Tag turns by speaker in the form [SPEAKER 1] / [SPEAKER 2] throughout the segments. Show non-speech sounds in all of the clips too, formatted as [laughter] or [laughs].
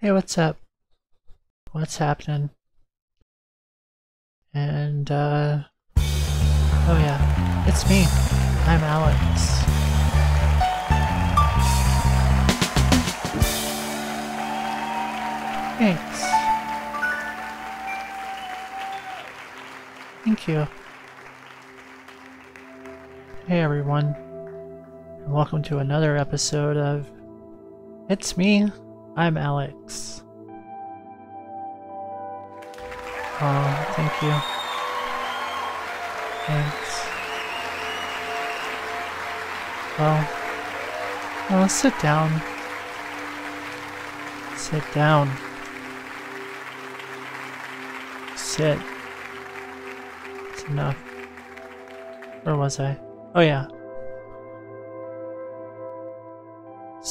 [SPEAKER 1] Hey, what's up? What's happening? And, uh, oh yeah, it's me. I'm Alex. Thanks. Thank you. Hey everyone, and welcome to another episode of It's Me, I'm Alex. Oh, thank you. Thanks. Well, well, sit down. Sit down. Sit. It's enough. Where was I? Oh yeah.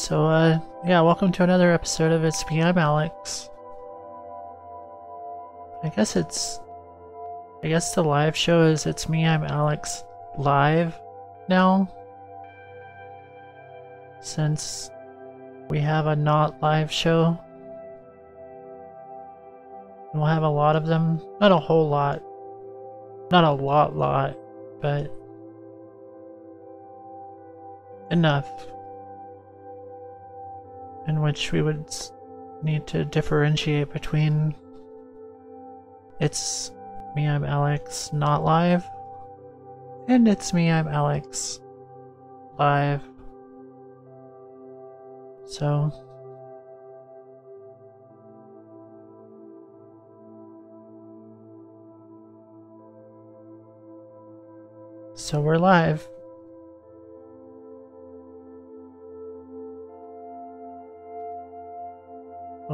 [SPEAKER 1] So, uh, yeah, welcome to another episode of It's Me, I'm Alex. I guess it's... I guess the live show is It's Me, I'm Alex live now. Since we have a not live show. We'll have a lot of them. Not a whole lot. Not a lot lot, but enough in which we would need to differentiate between it's me, I'm Alex, not live, and it's me, I'm Alex, live. So, so we're live.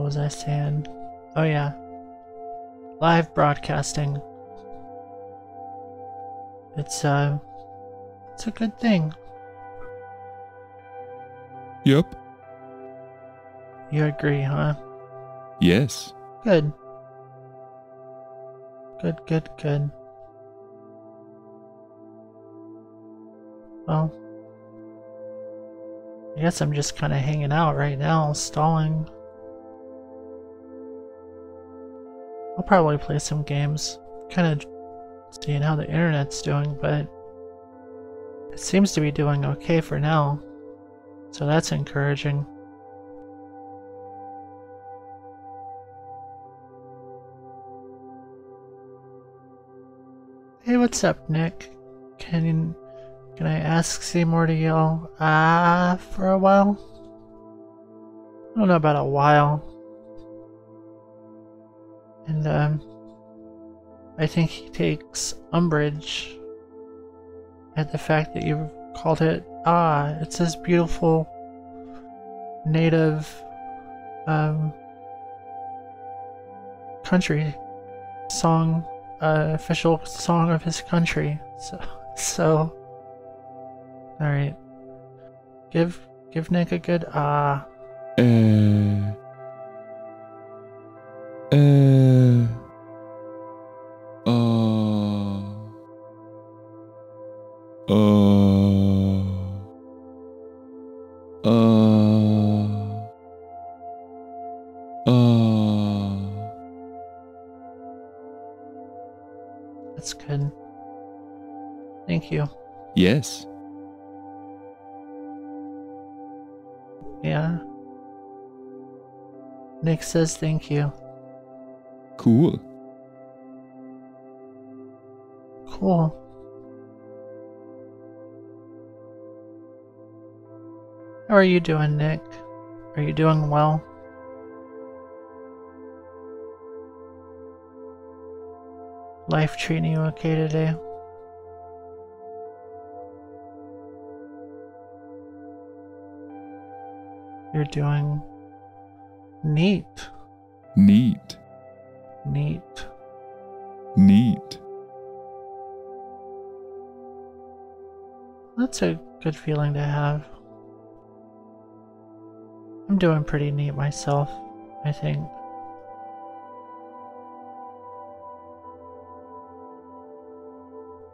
[SPEAKER 1] What was I saying? Oh yeah. Live broadcasting. It's uh it's a good thing.
[SPEAKER 2] Yep.
[SPEAKER 1] You agree, huh?
[SPEAKER 2] Yes.
[SPEAKER 1] Good. Good, good, good. Well, I guess I'm just kind of hanging out right now, stalling. I'll probably play some games, kind of seeing how the internet's doing, but it seems to be doing okay for now, so that's encouraging. Hey, what's up, Nick? Can you, can I ask Seymour to yell ah for a while? I don't know about a while. And um, I think he takes umbrage at the fact that you've called it ah. It's this beautiful native um, country song, uh, official song of his country. So, [laughs] so, all right. Give give Nick a good ah.
[SPEAKER 2] Uh. Uh.
[SPEAKER 1] You.
[SPEAKER 2] Yes.
[SPEAKER 1] Yeah. Nick says thank you.
[SPEAKER 2] Cool.
[SPEAKER 1] Cool. How are you doing, Nick? Are you doing well? Life treating you okay today? You're doing neat.
[SPEAKER 2] Neat.
[SPEAKER 1] Neat.
[SPEAKER 2] Neat.
[SPEAKER 1] That's a good feeling to have. I'm doing pretty neat myself, I think.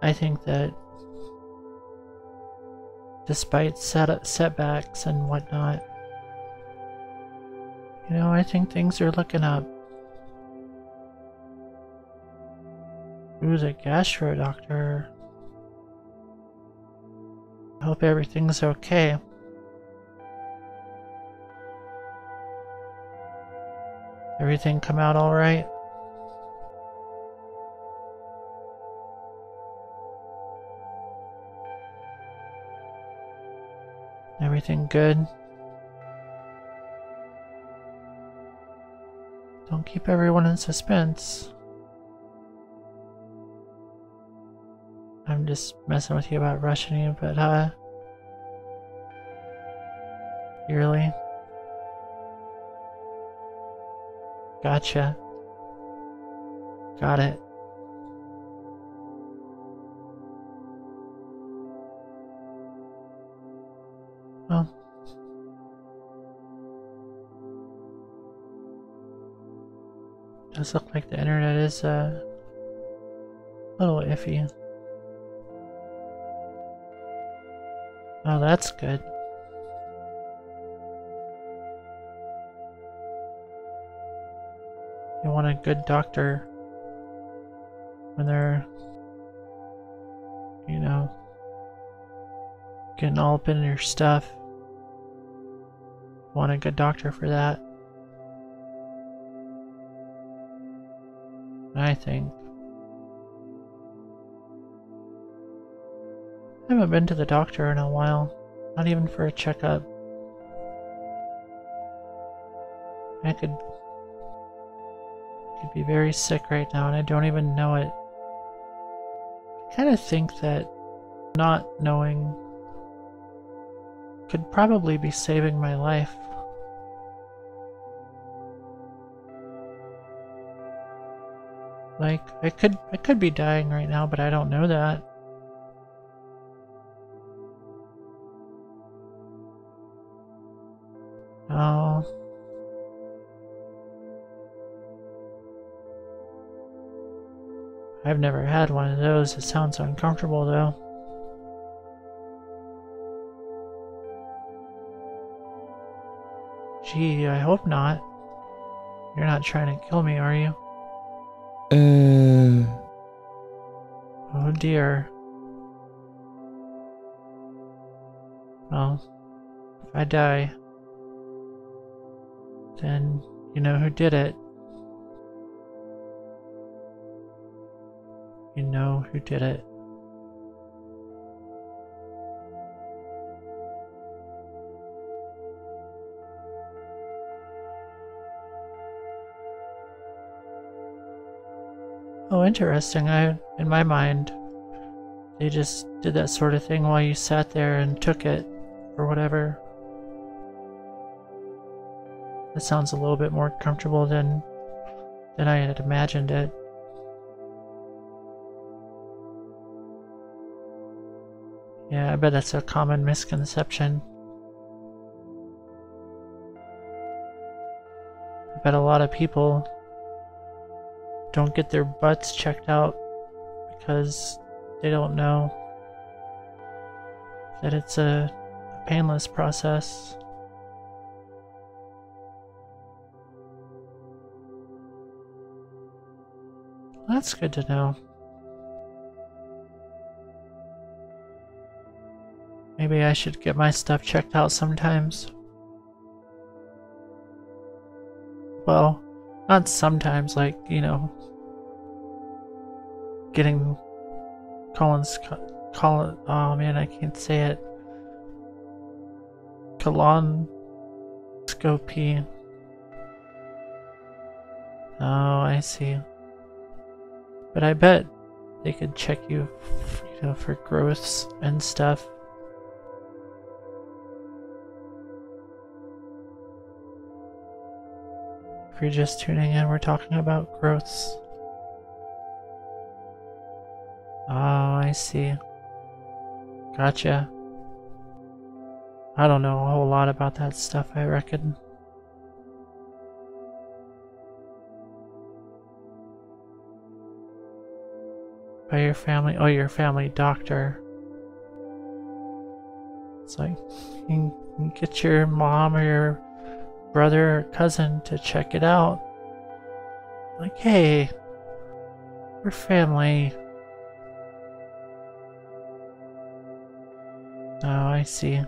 [SPEAKER 1] I think that despite set setbacks and whatnot, You know, I think things are looking up. Who's a gastro doctor. Hope everything's okay. Everything come out alright? Everything good? Don't keep everyone in suspense. I'm just messing with you about rushing you, but uh... You really? Gotcha. Got it. Does look like the internet is uh, a little iffy. Oh, that's good. You want a good doctor when they're, you know, getting all up in your stuff. Want a good doctor for that. I think. I haven't been to the doctor in a while. Not even for a checkup. I could could be very sick right now and I don't even know it. I kind of think that not knowing could probably be saving my life. Like, I could I could be dying right now, but I don't know that. Oh. I've never had one of those. It sounds uncomfortable though. Gee, I hope not. You're not trying to kill me, are you?
[SPEAKER 2] Uh.
[SPEAKER 1] Oh dear. Well, if I die, then you know who did it. You know who did it. Interesting. I, in my mind, they just did that sort of thing while you sat there and took it, or whatever. That sounds a little bit more comfortable than than I had imagined it. Yeah, I bet that's a common misconception. I bet a lot of people don't get their butts checked out because they don't know that it's a, painless process. That's good to know. Maybe I should get my stuff checked out sometimes. Well, not sometimes, like, you know, getting Colin's Colin. Oh man, I can't say it. Colonoscopy. Oh, I see. But I bet they could check you, you know, for growths and stuff. You're just tuning in, we're talking about growths. Oh, I see. Gotcha. I don't know a whole lot about that stuff, I reckon. By your family? Oh, your family doctor. It's like, you can get your mom or your brother or cousin to check it out. Like, hey, we're family. Oh, I see.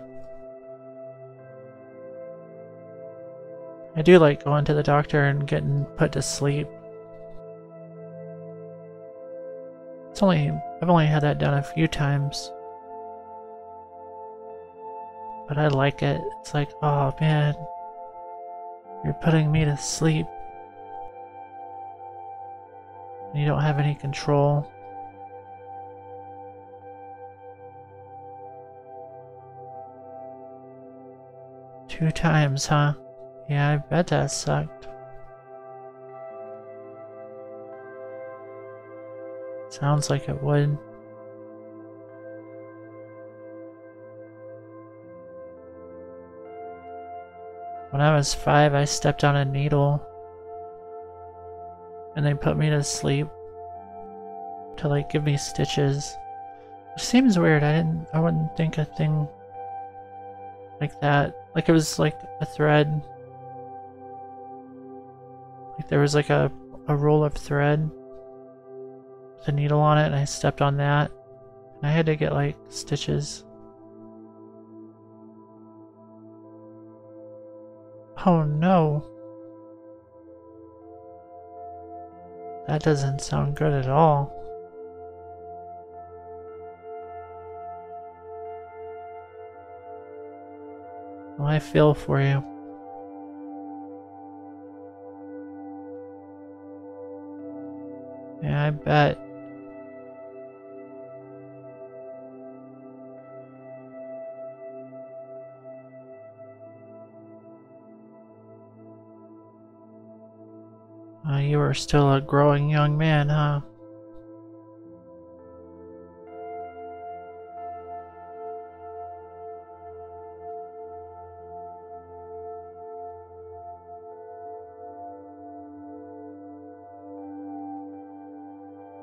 [SPEAKER 1] I do like going to the doctor and getting put to sleep. It's only, I've only had that done a few times. But I like it. It's like, oh man, you're putting me to sleep. You don't have any control. Two times, huh? Yeah, I bet that sucked. Sounds like it would. When I was five, I stepped on a needle and they put me to sleep to like give me stitches. Which seems weird. I didn't I wouldn't think a thing like that. Like it was like a thread. Like there was like a, a roll of thread with a needle on it and I stepped on that. And I had to get like stitches. Oh no. That doesn't sound good at all. I feel for you. Yeah, I bet. You are still a growing young man, huh?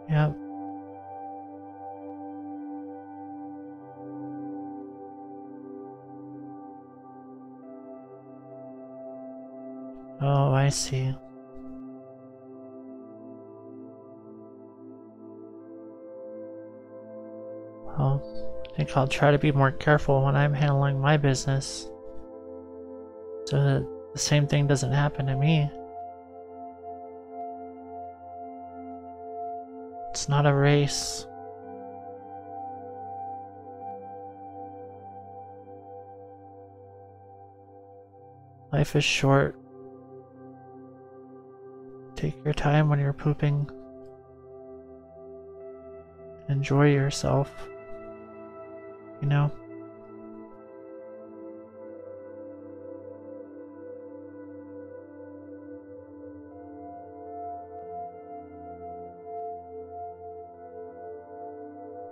[SPEAKER 1] Yep. Oh, I see. Think I'll try to be more careful when I'm handling my business. So that the same thing doesn't happen to me. It's not a race. Life is short. Take your time when you're pooping. Enjoy yourself. You know?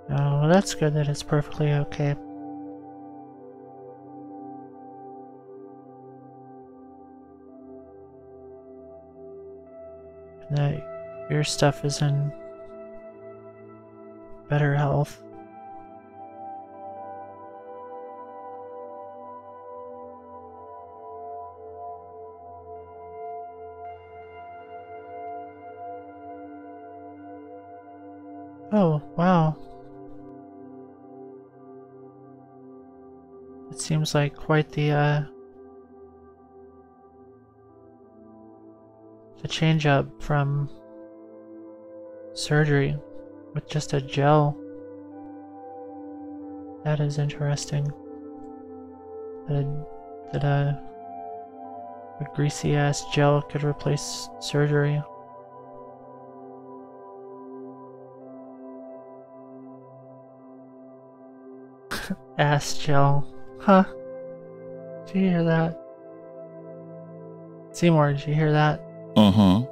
[SPEAKER 1] Oh, well, that's good that it's perfectly okay. And that your stuff is in better health. Seems like quite the, uh, the change up from surgery with just a gel. That is interesting. That a, that a, a greasy ass gel could replace surgery. [laughs] ass gel. Huh? Did you hear that? Seymour, did you hear that?
[SPEAKER 2] Uh huh.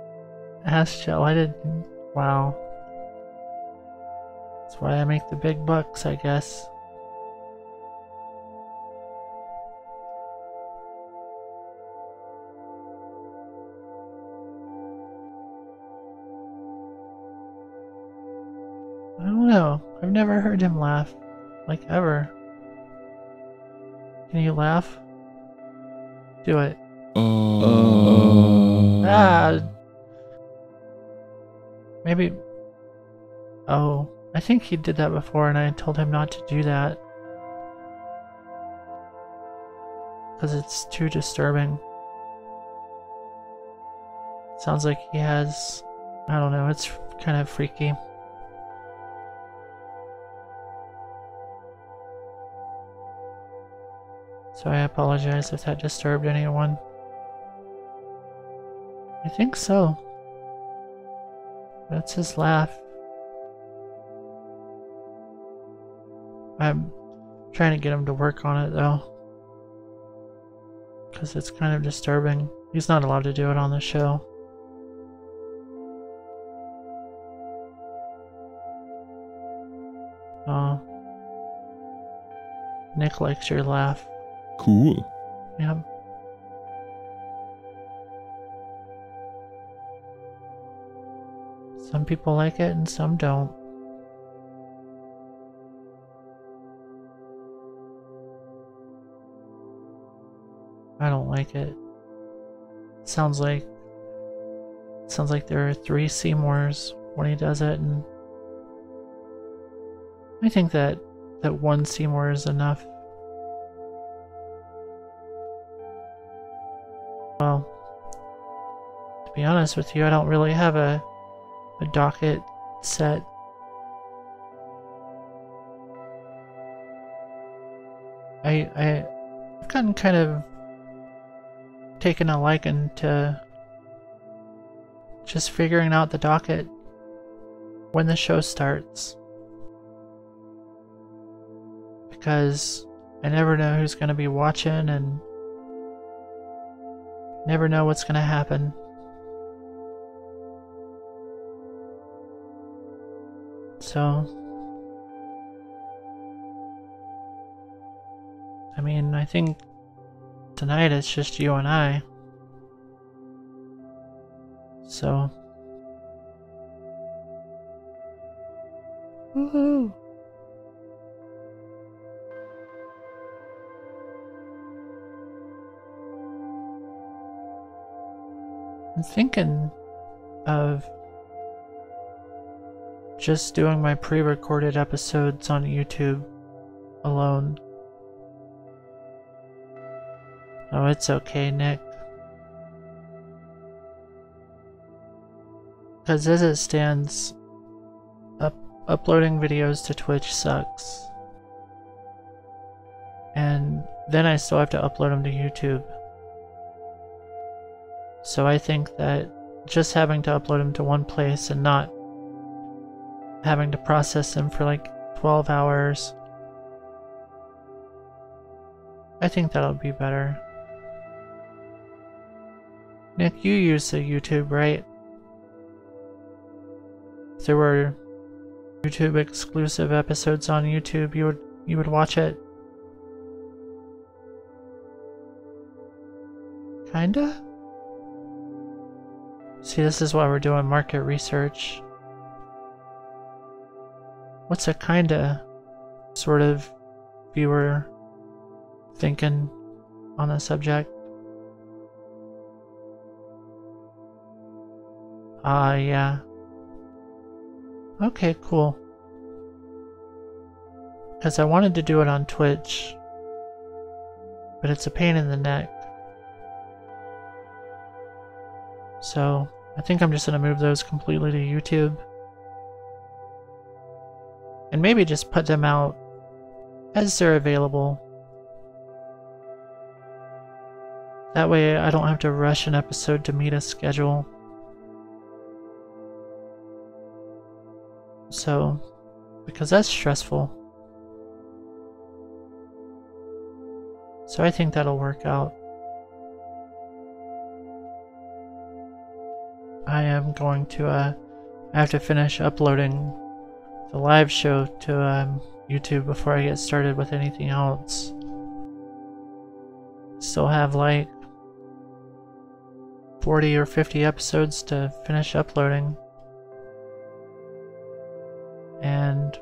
[SPEAKER 1] Ass gel, I didn't. Wow. That's why I make the big bucks, I guess. I don't know. I've never heard him laugh. Like ever. Can you laugh? Do it.
[SPEAKER 2] Uh.
[SPEAKER 1] Ah. Maybe. Oh, I think he did that before, and I told him not to do that. Because it's too disturbing. Sounds like he has. I don't know, it's kind of freaky. So I apologize if that disturbed anyone. I think so. That's his laugh. I'm trying to get him to work on it though. Because it's kind of disturbing. He's not allowed to do it on the show. Oh. Nick likes your laugh.
[SPEAKER 2] Cool.
[SPEAKER 1] Yep. Some people like it and some don't. I don't like it. Sounds like sounds like there are three Seymours when he does it and I think that that one Seymour is enough. Be honest with you, I don't really have a a docket set. I I I've gotten kind of taken a liking to just figuring out the docket when the show starts. Because I never know who's going to be watching and never know what's going to happen. So, I mean, I think tonight it's just you and I. So, woohoo! I'm thinking of just doing my pre-recorded episodes on YouTube alone. Oh, it's okay, Nick. Because as it stands, up uploading videos to Twitch sucks. And then I still have to upload them to YouTube. So I think that just having to upload them to one place and not having to process them for like 12 hours, I think that'll be better. Nick, you use the YouTube, right? If there were YouTube exclusive episodes on YouTube, you would you would watch it? Kinda? See, this is why we're doing market research. What's a kinda sort of viewer thinking on the subject? Ah, uh, yeah. Okay, cool. Because I wanted to do it on Twitch, but it's a pain in the neck. So, I think I'm just going to move those completely to YouTube. And maybe just put them out as they're available. That way I don't have to rush an episode to meet a schedule. So, because that's stressful. So I think that'll work out. I am going to, uh, I have to finish uploading the live show to um, YouTube before I get started with anything else. Still have like 40 or 50 episodes to finish uploading. And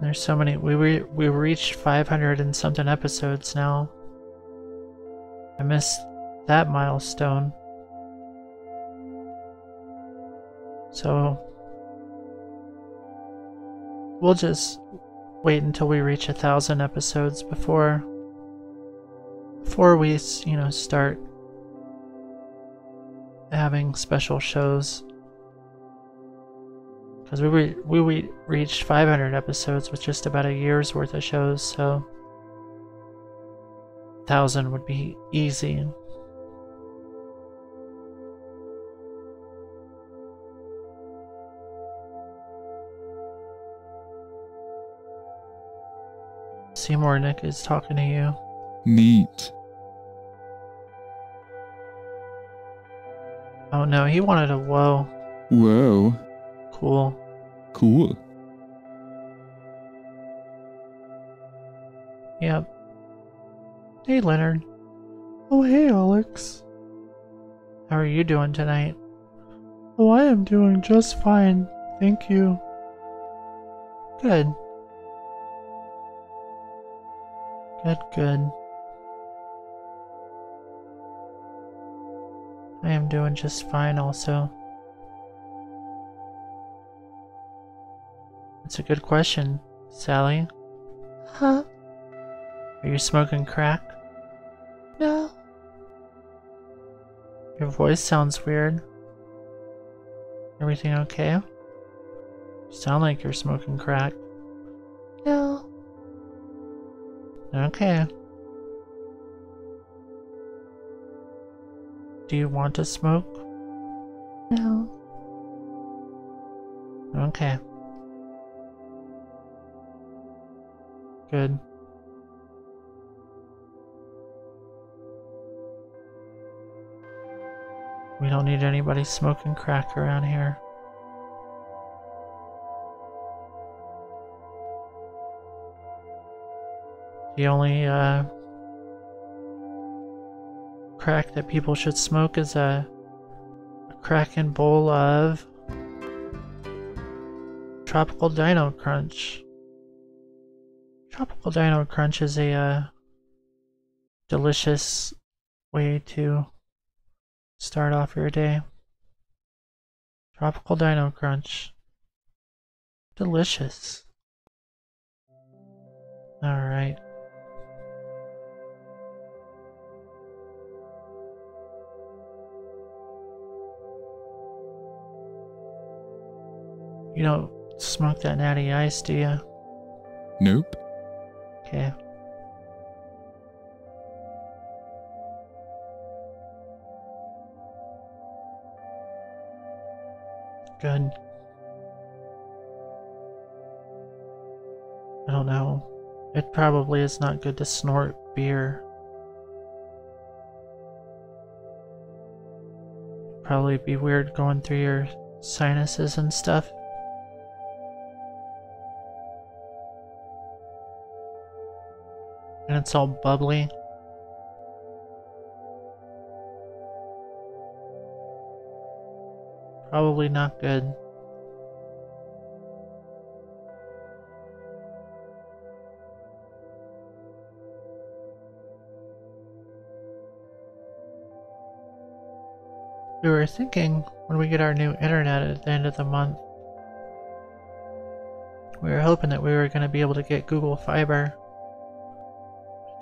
[SPEAKER 1] There's so many. We re we reached 500 and something episodes now. I missed that milestone. So we'll just wait until we reach a thousand episodes before before we you know start having special shows. Because we re we re reached 500 episodes with just about a year's worth of shows so thousand would be easy Seymour Nick is talking to you.
[SPEAKER 2] Neat.
[SPEAKER 1] Oh no, he wanted a whoa.
[SPEAKER 2] Whoa.
[SPEAKER 1] Cool.
[SPEAKER 2] Cool.
[SPEAKER 1] Yep. Hey, Leonard. Oh, hey, Alex. How are you doing tonight? Oh, I am doing just fine. Thank you. Good. Good, good. I am doing just fine also. That's a good question, Sally. Huh? Are you smoking crack? No. Your voice sounds weird. Everything okay? You sound like you're smoking crack. Okay. Do you want to smoke? No. Okay. Good. We don't need anybody smoking crack around here. The only uh, crack that people should smoke is a, a Kraken bowl of Tropical Dino Crunch. Tropical Dino Crunch is a uh, delicious way to start off your day. Tropical Dino Crunch. Delicious. Alright. You don't smoke that natty ice, do you?
[SPEAKER 2] Nope.
[SPEAKER 1] Okay. Good. I don't know. It probably is not good to snort beer. Probably be weird going through your sinuses and stuff. It's all bubbly. Probably not good. We were thinking when we get our new internet at the end of the month, we were hoping that we were going to be able to get Google Fiber.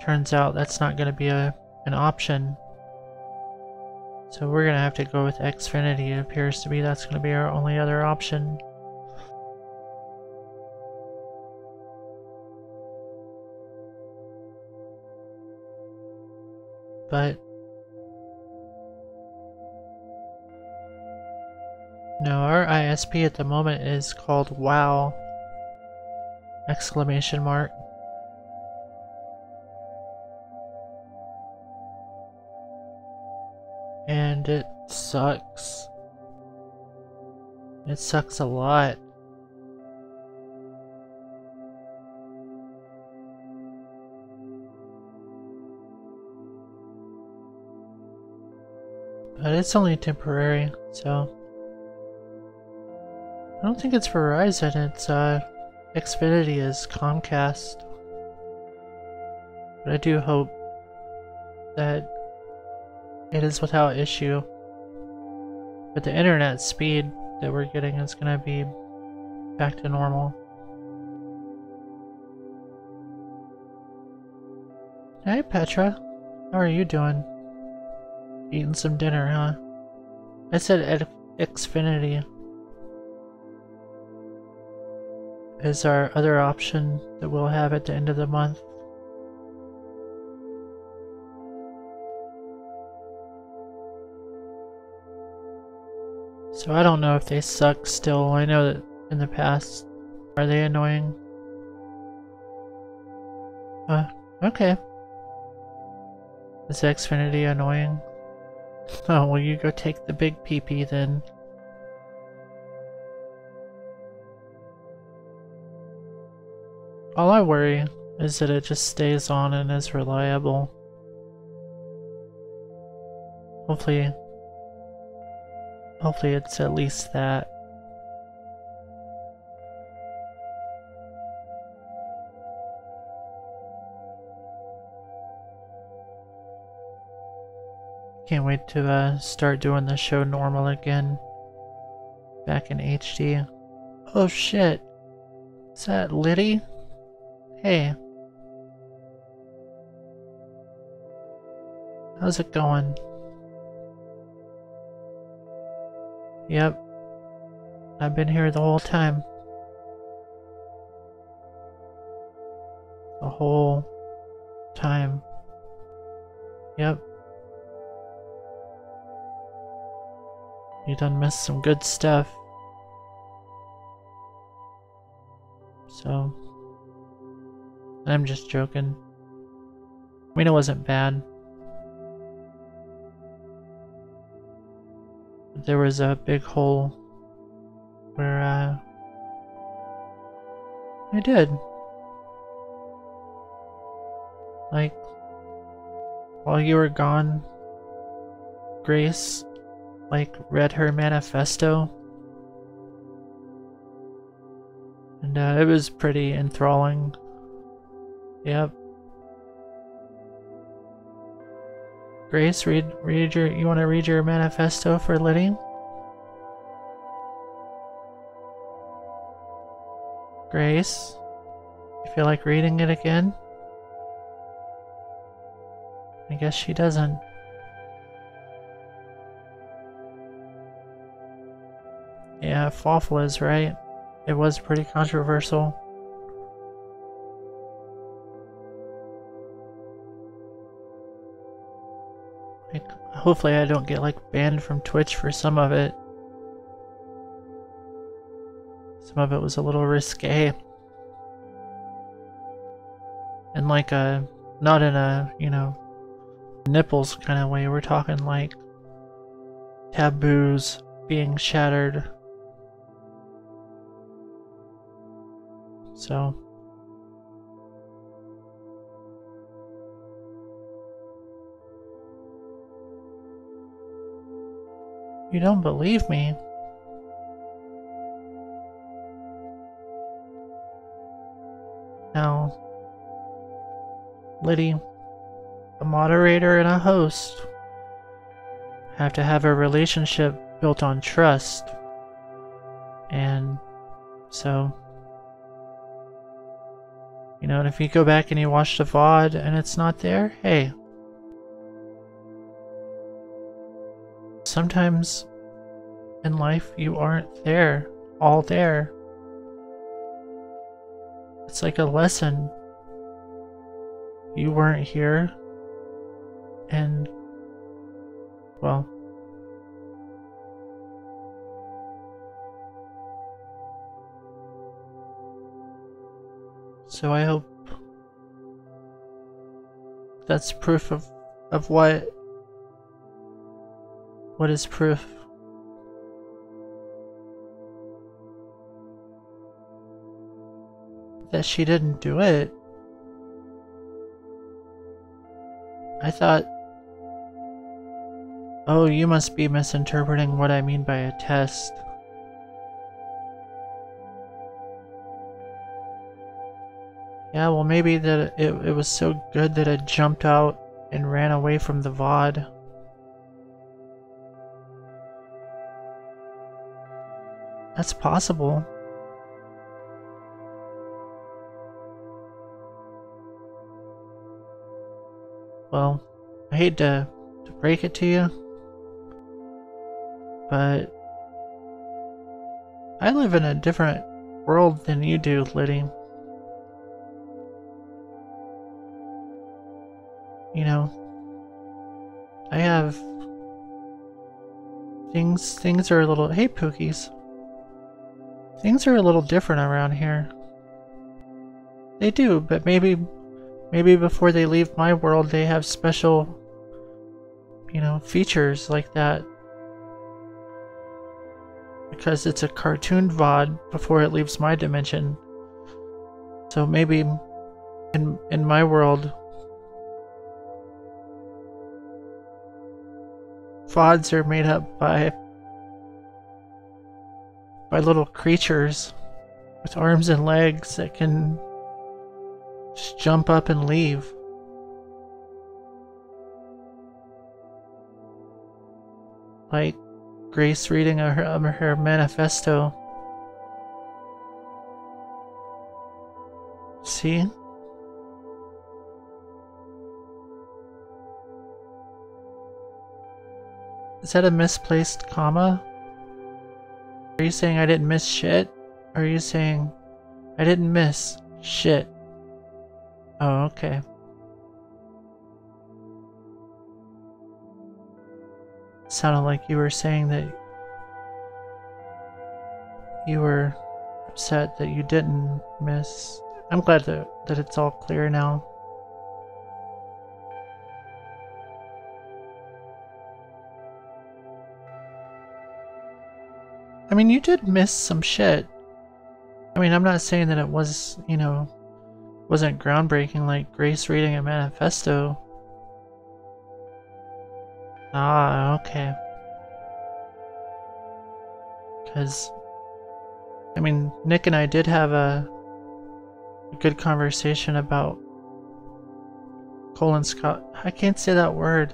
[SPEAKER 1] Turns out that's not going to be a, an option. So we're going to have to go with Xfinity. It appears to be that's going to be our only other option. But no, our ISP at the moment is called WOW! Exclamation mark. And it sucks. It sucks a lot. But it's only temporary, so... I don't think it's Verizon, it's uh, Xfinity is Comcast. But I do hope that it is without issue. But the internet speed that we're getting is going to be back to normal. Hey Petra, how are you doing? Eating some dinner, huh? I said at Xfinity is our other option that we'll have at the end of the month. So I don't know if they suck still. I know that in the past, are they annoying? Uh, okay. Is Xfinity annoying? [laughs] Oh, well you go take the big PP then. All I worry is that it just stays on and is reliable. Hopefully, hopefully it's at least that. Can't wait to uh, start doing the show normal again. Back in HD. Oh shit. Is that Liddy? Hey. How's it going? Yep. I've been here the whole time. The whole time. Yep. You done missed some good stuff. So, I'm just joking. I mean, it wasn't bad. There was a big hole where, uh, I did. Like, while you were gone, Grace, like, read her manifesto. And, uh, it was pretty enthralling. Yep. Grace, read read your you want to read your manifesto for Liddy? Grace, you feel like reading it again? I guess she doesn't. Yeah, Fawful is right. It was pretty controversial. Hopefully I don't get like banned from Twitch for some of it. Some of it was a little risque. And like a, not in a, you know, nipples kind of way. We're talking like taboos being shattered. So. You don't believe me? Now, Liddy, a moderator and a host have to have a relationship built on trust. And so, you know, and if you go back and you watch the VOD and it's not there, hey, Sometimes in life you aren't there, all there. It's like a lesson. You weren't here, and, well, so I hope that's proof of, of what what is proof? That she didn't do it. I thought... Oh, you must be misinterpreting what I mean by a test. Yeah, well maybe that it, it was so good that it jumped out and ran away from the VOD. That's possible. Well, I hate to, to break it to you, but I live in a different world than you do, Liddy. You know, I have things. Things are a little. Hey, Pookies. Things are a little different around here. They do, but maybe, maybe before they leave my world, they have special, you know, features like that because it's a cartoon VOD before it leaves my dimension. So maybe in in my world VODs are made up by by little creatures with arms and legs that can just jump up and leave. Like Grace reading her, her manifesto. See? Is that a misplaced comma? Are you saying I didn't miss shit? Or are you saying I didn't miss shit? Oh, okay. sounded like you were saying that you were upset that you didn't miss. I'm glad that, that it's all clear now. Mean, you did miss some shit. I mean, I'm not saying that it was, you know, wasn't groundbreaking like Grace reading a manifesto. Ah, okay. Because, I mean, Nick and I did have a, a good conversation about colonoscopy. I can't say that word.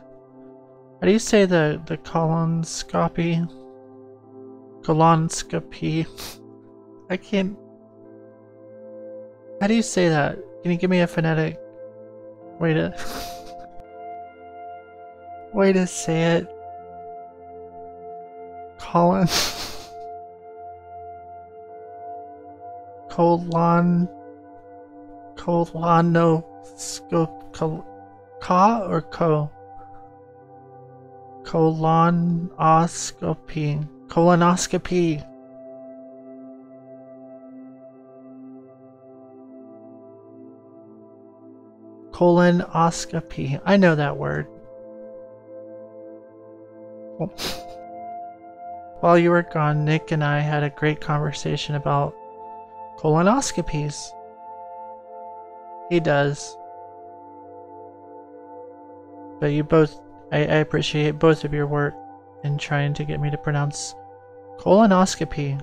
[SPEAKER 1] How do you say the, the colonoscopy? Colonoscopy. I can't. How do you say that? Can you give me a phonetic way to. [laughs] way to say it. Colin. Colon. [laughs] Colonoscope. Col Ka or co? Colonoscopy. Colonoscopy. Colonoscopy. I know that word. [laughs] While you were gone, Nick and I had a great conversation about colonoscopies. He does. But you both, I, I appreciate both of your work in trying to get me to pronounce colonoscopy.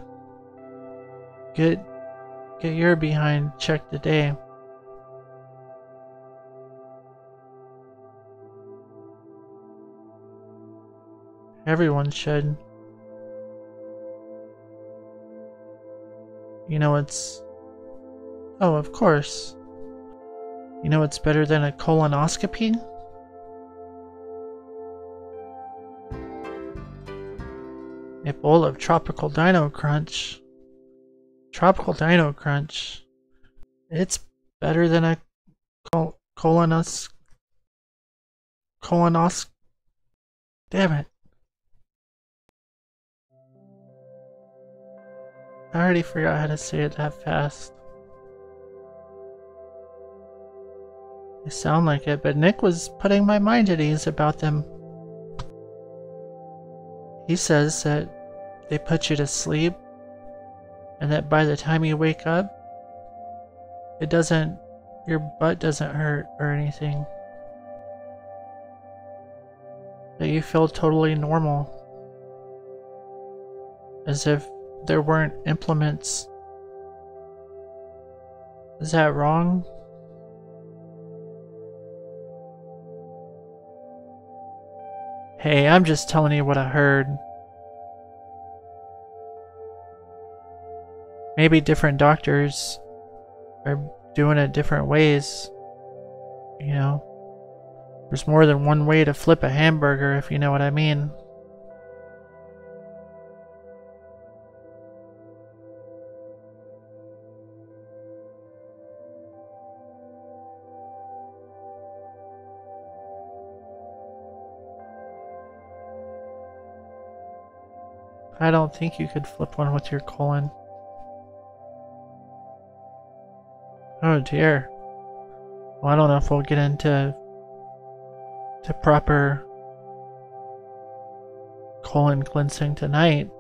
[SPEAKER 1] Get, get your behind checked today. Everyone should. You know, it's. Oh, of course. You know it's better than a colonoscopy? A bowl of Tropical Dino Crunch. Tropical Dino Crunch. It's better than a col colonos... Colonos... Damn it. I already forgot how to say it that fast. They sound like it, but Nick was putting my mind at ease about them. He says that they put you to sleep, and that by the time you wake up, it doesn't, your butt doesn't hurt or anything. That you feel totally normal. As if there weren't implements. Is that wrong? Hey, I'm just telling you what I heard. Maybe different doctors are doing it different ways. You know? There's more than one way to flip a hamburger, if you know what I mean. I don't think you could flip one with your colon. Oh dear. Well, I don't know if we'll get into to proper colon cleansing tonight.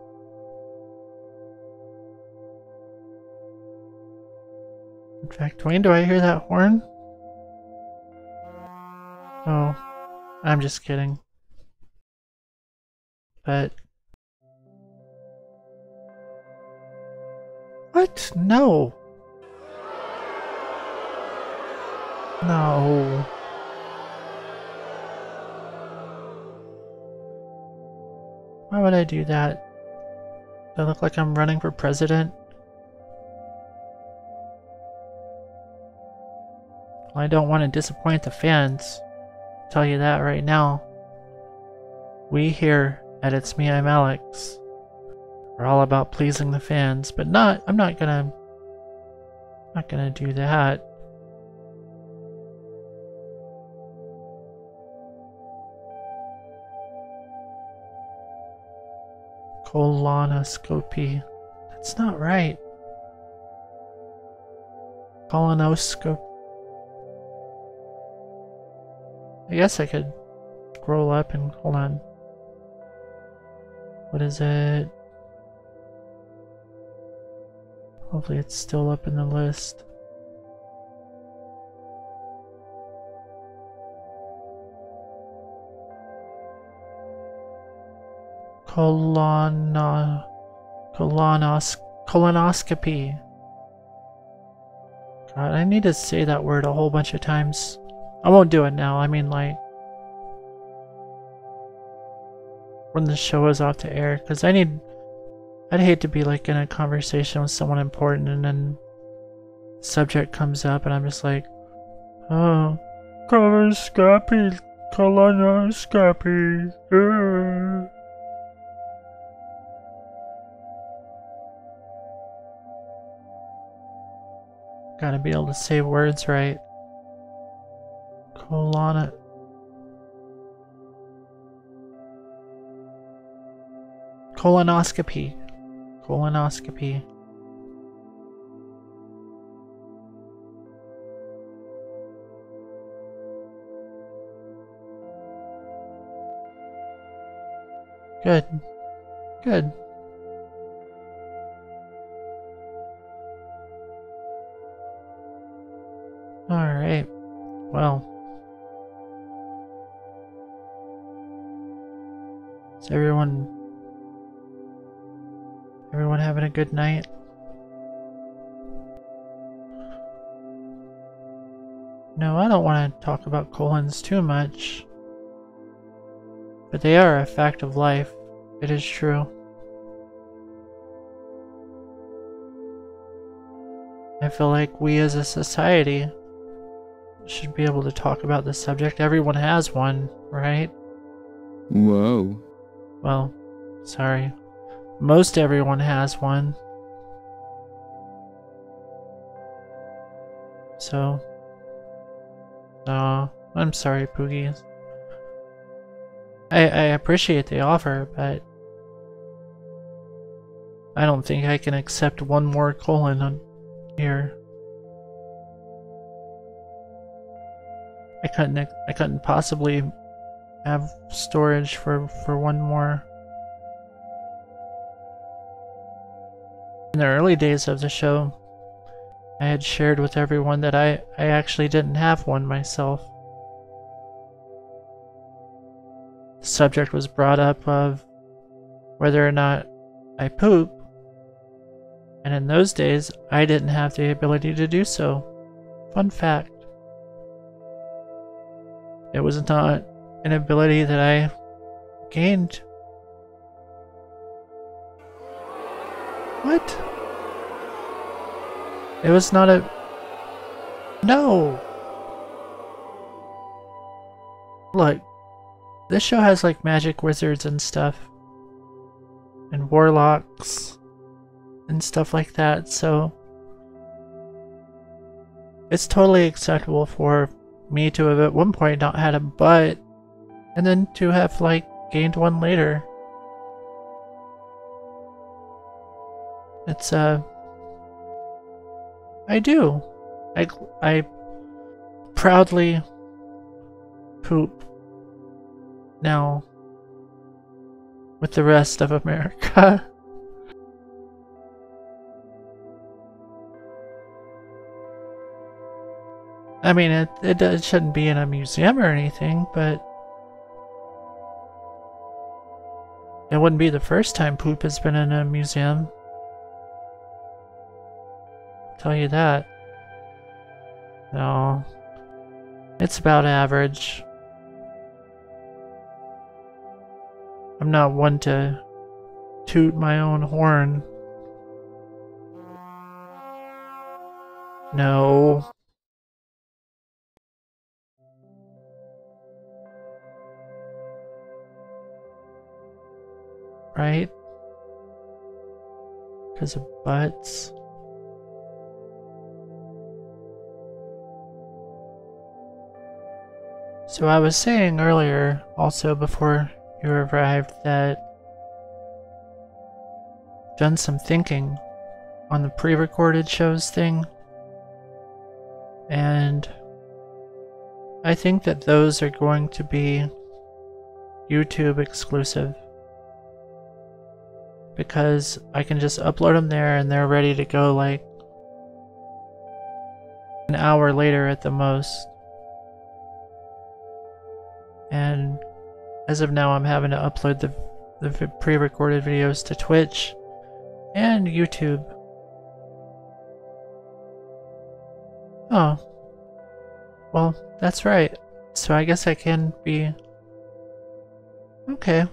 [SPEAKER 1] In fact, Dwayne, do I hear that horn? Oh, I'm just kidding. But What? No. No. Why would I do that? Do I look like I'm running for president? I don't want to disappoint the fans. I'll tell you that right now. We here at It's Me, I'm Alex are all about pleasing the fans, but not, I'm not gonna, not gonna do that. Colonoscopy. That's not right. Colonoscope. I guess I could scroll up and hold on. What is it? Hopefully it's still up in the list. Colono colonos colonoscopy. God, I need to say that word a whole bunch of times. I won't do it now. I mean, like, when the show is off to air, because I need I'd hate to be like in a conversation with someone important and then subject comes up and I'm just like, oh, colonoscopy, colonoscopy. Uh. Gotta be able to say words right. Colon colonoscopy colonoscopy. Good. Good. Good night? No, I don't want to talk about colons too much. But they are a fact of life. It is true. I feel like we as a society should be able to talk about this subject. Everyone has one, right?
[SPEAKER 2] Whoa.
[SPEAKER 1] Well, sorry. Most everyone has one. So, no, I'm sorry, Poogies. I, I appreciate the offer, but I don't think I can accept one more colon on here. I couldn't I couldn't possibly have storage for for one more. In the early days of the show, I had shared with everyone that I, I actually didn't have one myself. The subject was brought up of whether or not I poop, and in those days, I didn't have the ability to do so. Fun fact. It was not an ability that I gained. What? It was not a... No! Look, this show has like magic wizards and stuff. And warlocks. And stuff like that, so... It's totally acceptable for me to have at one point not had a butt, and then to have like gained one later. It's uh I do. I I proudly poop now with the rest of America. [laughs] I mean, it, it, it shouldn't be in a museum or anything, but it wouldn't be the first time poop has been in a museum. Tell you that. No. It's about average. I'm not one to toot my own horn. No. Right? Because of butts. So I was saying earlier, also before you arrived, that I've done some thinking on the pre-recorded shows thing. And I think that those are going to be YouTube exclusive. Because I can just upload them there and they're ready to go like an hour later at the most. And as of now, I'm having to upload the, the pre-recorded videos to Twitch and YouTube. Oh. Well, that's right. So I guess I can be... Okay.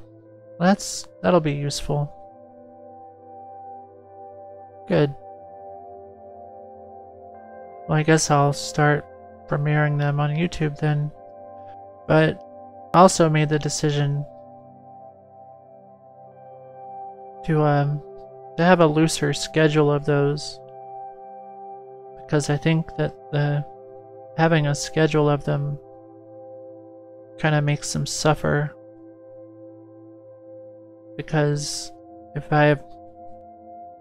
[SPEAKER 1] That's... that'll be useful. Good. Well, I guess I'll start premiering them on YouTube then. But also made the decision to um to have a looser schedule of those. Because I think that the having a schedule of them kind of makes them suffer. Because if I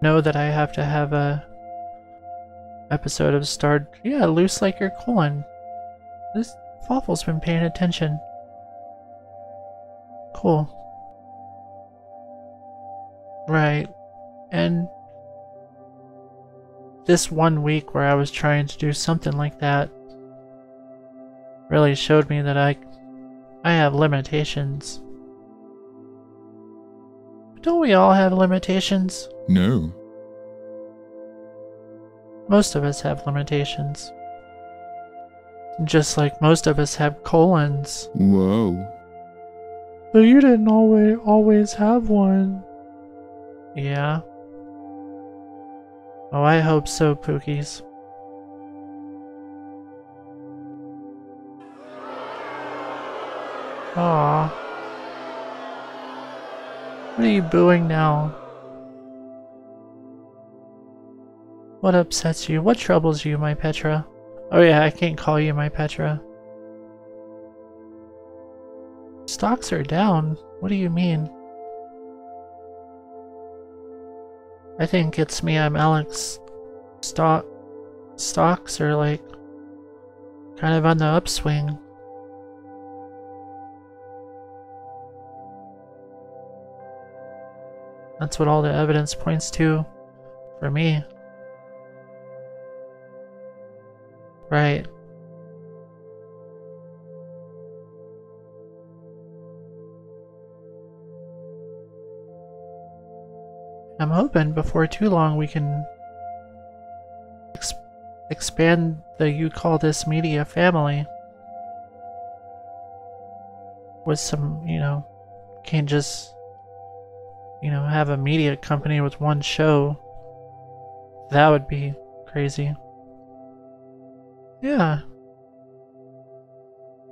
[SPEAKER 1] know that I have to have a episode of Star yeah loose like your colon this Fawful's been paying attention Cool. Right. And this one week where I was trying to do something like that really showed me that I I have limitations. Don't we all have limitations?
[SPEAKER 2] No.
[SPEAKER 1] Most of us have limitations. Just like most of us have colons.
[SPEAKER 2] Whoa.
[SPEAKER 1] But you didn't always always have one. Yeah. Oh, I hope so, Pookies. Aw. What are you booing now? What upsets you? What troubles you, my Petra? Oh yeah, I can't call you my Petra. Stocks are down? What do you mean? I think it's me, I'm Alex. Stock stocks are like kind of on the upswing. That's what all the evidence points to for me. Right. I'm hoping before too long we can ex expand the You Call This Media family with some, you know, Can't just, you know, have a media company with one show. That would be crazy. Yeah.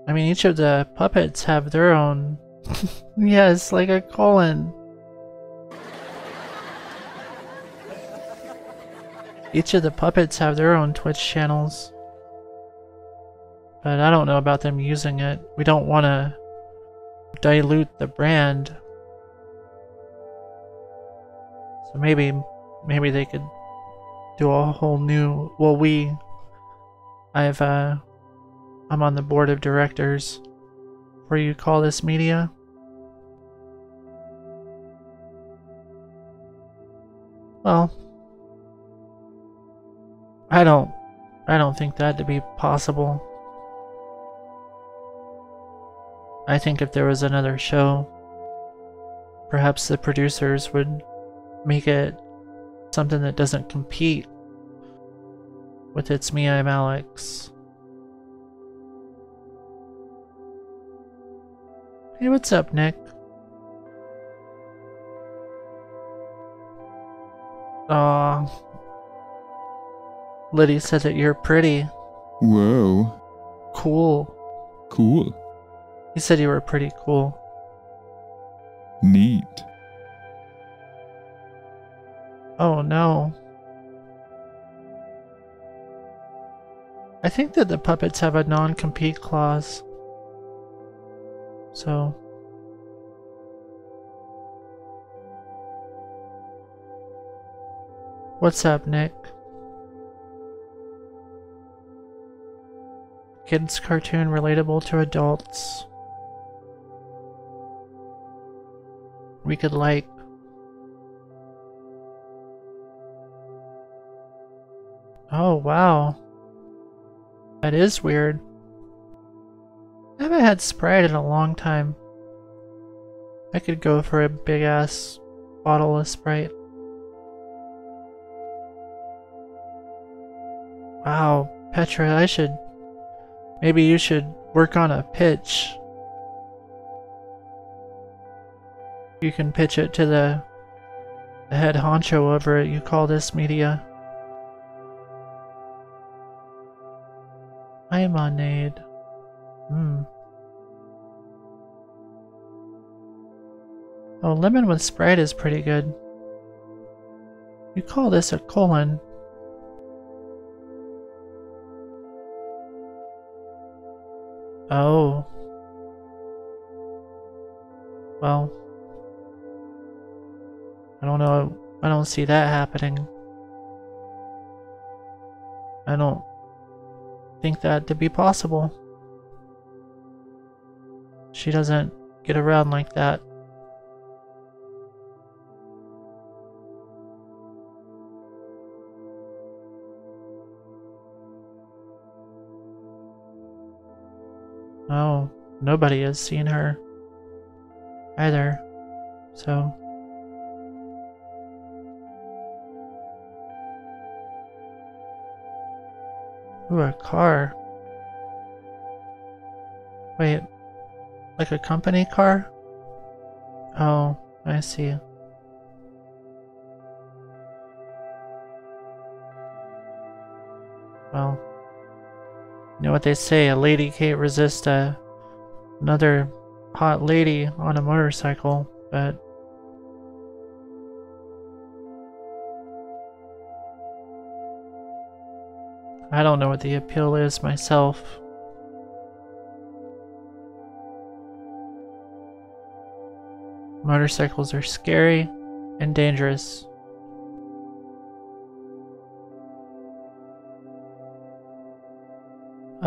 [SPEAKER 1] I mean, each of the puppets have their own. [laughs] yes, like a colon. Each of the puppets have their own Twitch channels. But I don't know about them using it. We don't want to dilute the brand. So maybe, maybe they could do a whole new, well we, I've, uh, I'm on the board of directors for you call this media. Well, I don't, I don't think that to be possible. I think if there was another show, perhaps the producers would make it something that doesn't compete with It's Me, I'm Alex. Hey, what's up, Nick? Aw. Liddy said that you're pretty.
[SPEAKER 2] Whoa.
[SPEAKER 1] Cool.
[SPEAKER 2] Cool.
[SPEAKER 1] He said you were pretty cool.
[SPEAKER 2] Neat.
[SPEAKER 1] Oh no. I think that the puppets have a non-compete clause. So... What's up, Nick? Kids cartoon relatable to adults. We could like Oh, wow. That is weird. I haven't had Sprite in a long time. I could go for a big ass bottle of Sprite. Wow, Petra, I should... Maybe you should work on a pitch. You can pitch it to the, the head honcho over at You Call This Media. Lemonade. Hmm. Oh, lemon with Sprite is pretty good. You call this a colon. Oh. Well. I don't know. I don't see that happening. I don't think that to be possible. She doesn't get around like that. Oh, nobody has seen her either, so... Ooh, a car. Wait, like a company car? Oh, I see. Well, you know what they say, a lady can't resist a, another hot lady on a motorcycle, but I don't know what the appeal is myself. Motorcycles are scary and dangerous.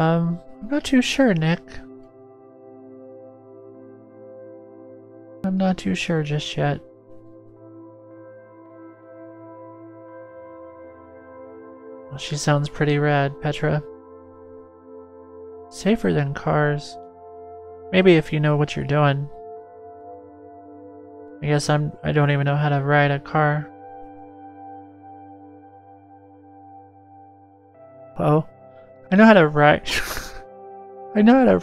[SPEAKER 1] Um, I'm not too sure, Nick. I'm not too sure just yet. Well, she sounds pretty rad, Petra. Safer than cars. Maybe if you know what you're doing. I guess I'm I don't even know how to ride a car. Oh, I know how to ride. [laughs] I know how to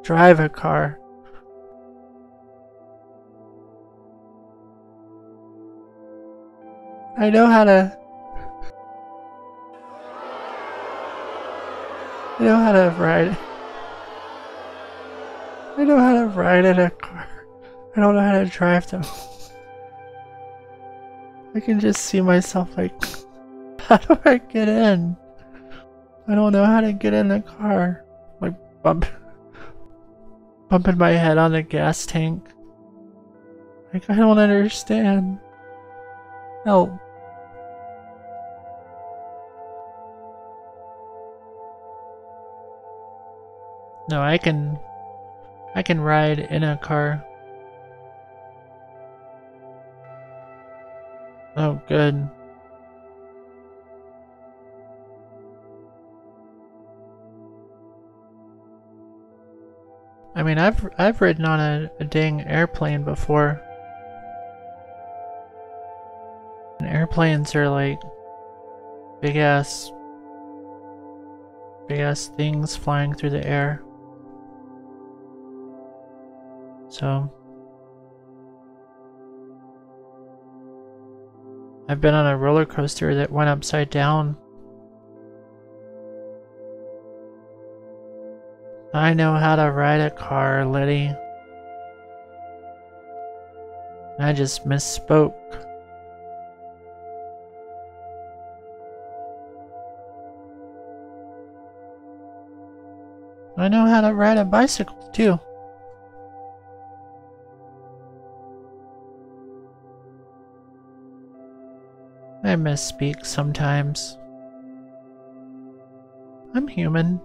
[SPEAKER 1] [laughs] drive a car. I know how to. I know how to ride. I know how to ride in a car. I don't know how to drive them. [laughs] I can just see myself like. [laughs] how do I get in? I don't know how to get in the car. Like bump, [laughs] bumping my head on the gas tank. Like I don't understand. Help. No, I can I can ride in a car. Oh, good. I mean, I've I've ridden on a, a dang airplane before. And airplanes are like big ass big ass things flying through the air. So I've been on a roller coaster that went upside down. I know how to ride a car, Liddy. I just misspoke. I know how to ride a bicycle, too. I misspeak sometimes. I'm human.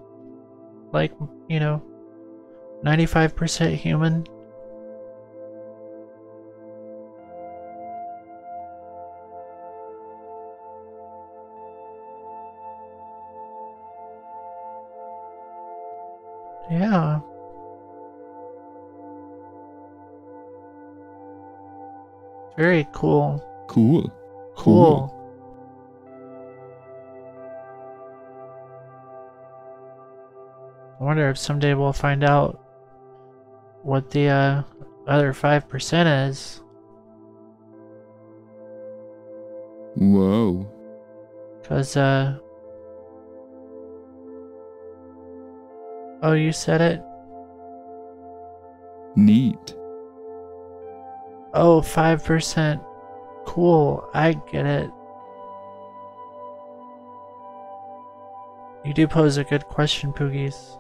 [SPEAKER 1] Like, you know, 95% human. Yeah. Very cool.
[SPEAKER 2] Cool.
[SPEAKER 1] Cool. I wonder if someday we'll find out what the uh, other 5% is.
[SPEAKER 2] Whoa.
[SPEAKER 1] Because, uh... Oh, you said it?
[SPEAKER 2] Neat.
[SPEAKER 1] Oh, 5%. Cool, I get it. You do pose a good question, Poogies.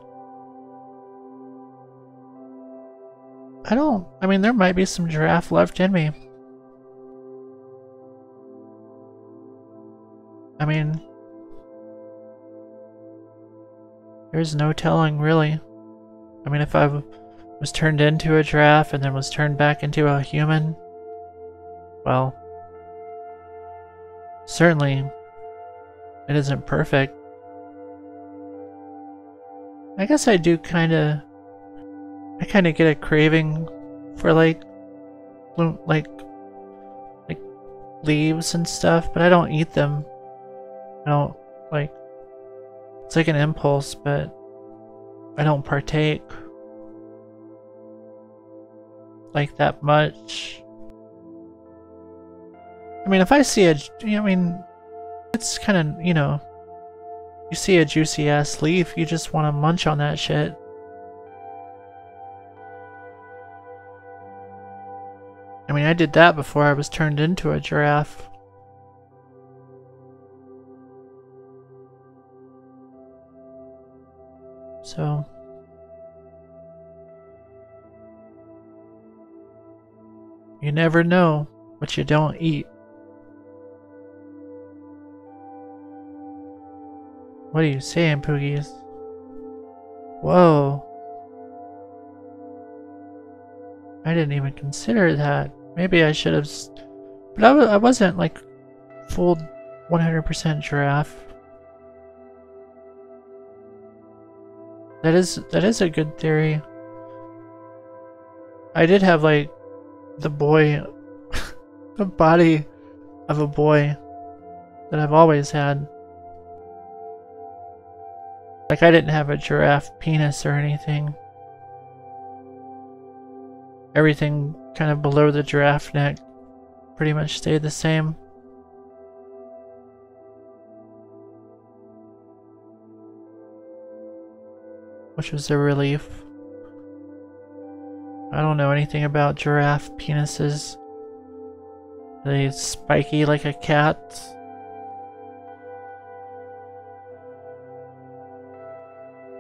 [SPEAKER 1] I don't... I mean, there might be some giraffe left in me. I mean... There's no telling, really. I mean, if I was turned into a giraffe and then was turned back into a human, well, certainly it isn't perfect. I guess I do kind of, I kind of get a craving for like, like, like leaves and stuff, but I don't eat them. I don't like it's like an impulse, but I don't partake like that much. I mean, if I see a, I mean, it's kind of, you know, you see a juicy ass leaf, you just want to munch on that shit. I mean, I did that before I was turned into a giraffe. So... You never know what you don't eat. What are you saying, Poogies? Whoa. I didn't even consider that. Maybe I should have... But I, I wasn't, like, full 100% giraffe. That is that is a good theory. I did have like the boy [laughs] the body of a boy that I've always had. Like I didn't have a giraffe penis or anything. Everything kind of below the giraffe neck pretty much stayed the same. Which was a relief. I don't know anything about giraffe penises. Are they spiky like a cat?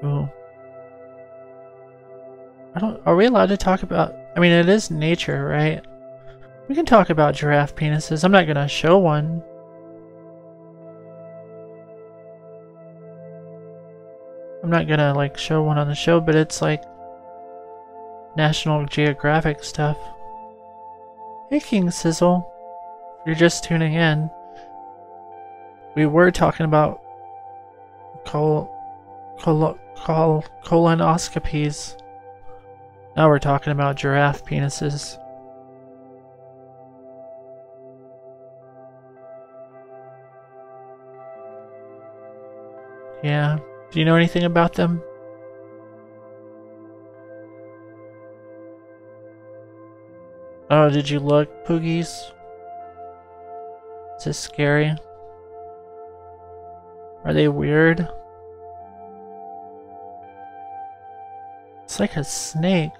[SPEAKER 1] Ooh. I don't- are we allowed to talk about I mean, it is nature, right? We can talk about giraffe penises. I'm not gonna show one. I'm not gonna like show one on the show, but it's like National Geographic stuff. Hey King Sizzle, if you're just tuning in, we were talking about col col col colonoscopies. Now we're talking about giraffe penises. Yeah. Do you know anything about them? Oh, did you look, Poogies? Is this scary? Are they weird? It's like a snake.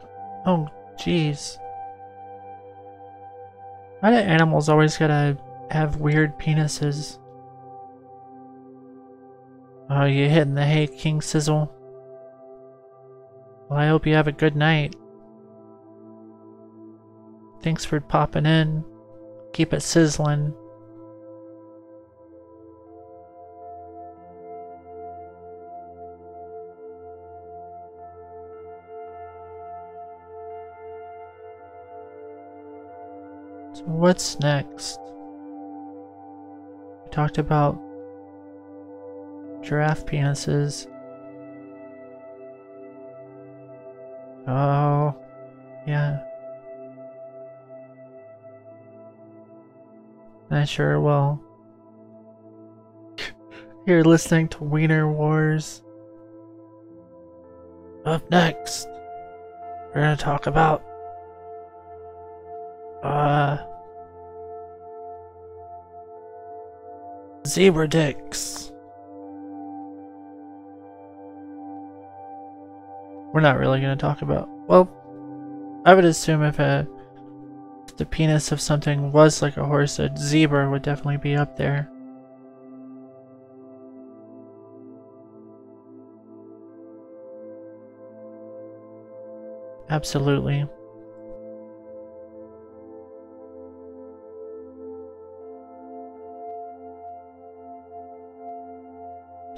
[SPEAKER 1] Oh, jeez. Why do animals always gotta have weird penises? Oh, you hitting the hay, King Sizzle. Well, I hope you have a good night. Thanks for popping in. Keep it sizzling. What's next? We talked about giraffe penises. Oh, yeah. I sure will. [laughs] You're listening to Wiener Wars. Up next, we're gonna talk about uh zebra dicks. We're not really gonna talk about well I would assume if a the penis of something was like a horse, a zebra would definitely be up there. Absolutely.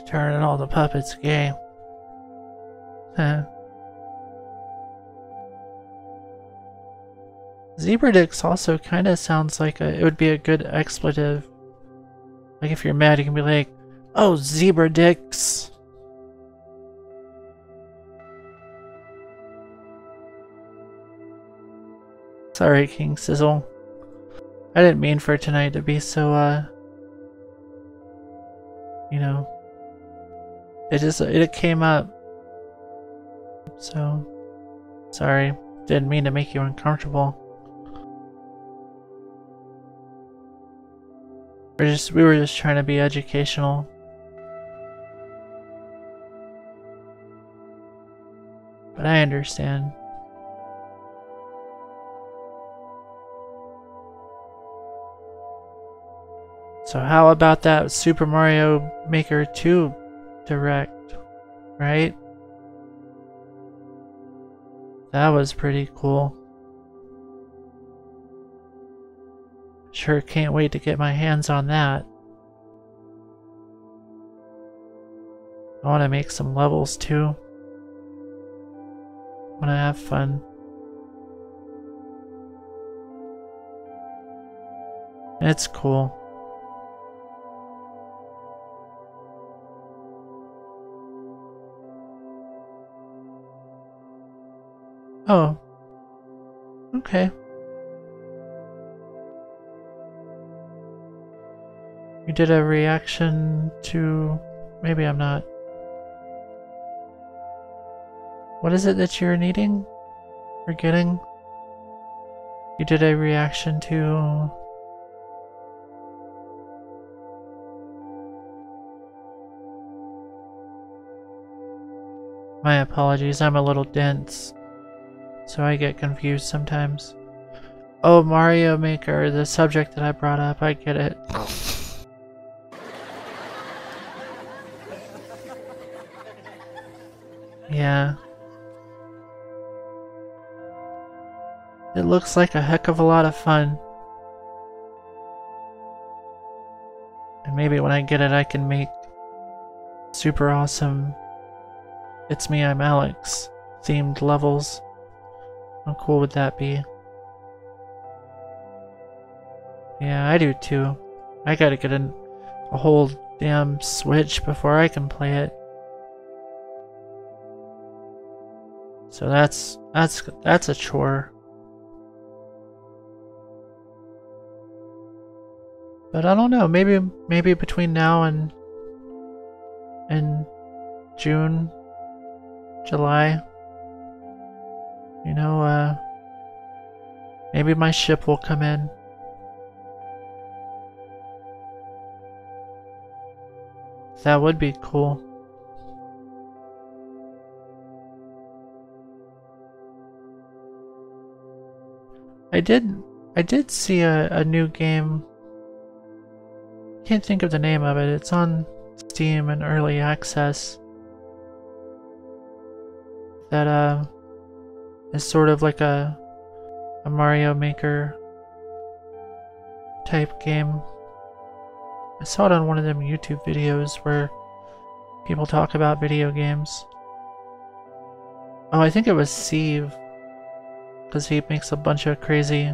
[SPEAKER 1] Turning all the puppets gay. Huh. Zebra dicks also kind of sounds like a, it would be a good expletive. Like if you're mad, you can be like, "Oh, zebra dicks." Sorry, King Sizzle. I didn't mean for tonight to be so, uh, you know, it just, it came up. So, sorry. Didn't mean to make you uncomfortable. We're just, we were just trying to be educational. But I understand. So how about that Super Mario Maker 2 Direct, right? That was pretty cool. Sure can't wait to get my hands on that. I want to make some levels too. I want to have fun. It's cool. Oh. Okay. You did a reaction to... Maybe I'm not. What is it that you're needing? Forgetting? You did a reaction to... My apologies, I'm a little dense. So I get confused sometimes. Oh, Mario Maker, the subject that I brought up, I get it. [laughs] Yeah. It looks like a heck of a lot of fun. And maybe when I get it, I can make super awesome It's Me, I'm Alex themed levels. How cool would that be? Yeah, I do too. I gotta get a, a whole damn Switch before I can play it. So that's that's that's a chore. But I don't know, maybe maybe between now and and June, July, you know, uh maybe my ship will come in. That would be cool. I did I did see a, a new game. Can't think of the name of it. It's on Steam and early access. That uh is sort of like a a Mario Maker type game. I saw it on one of them YouTube videos where people talk about video games. Oh, I think it was Steve because he makes a bunch of crazy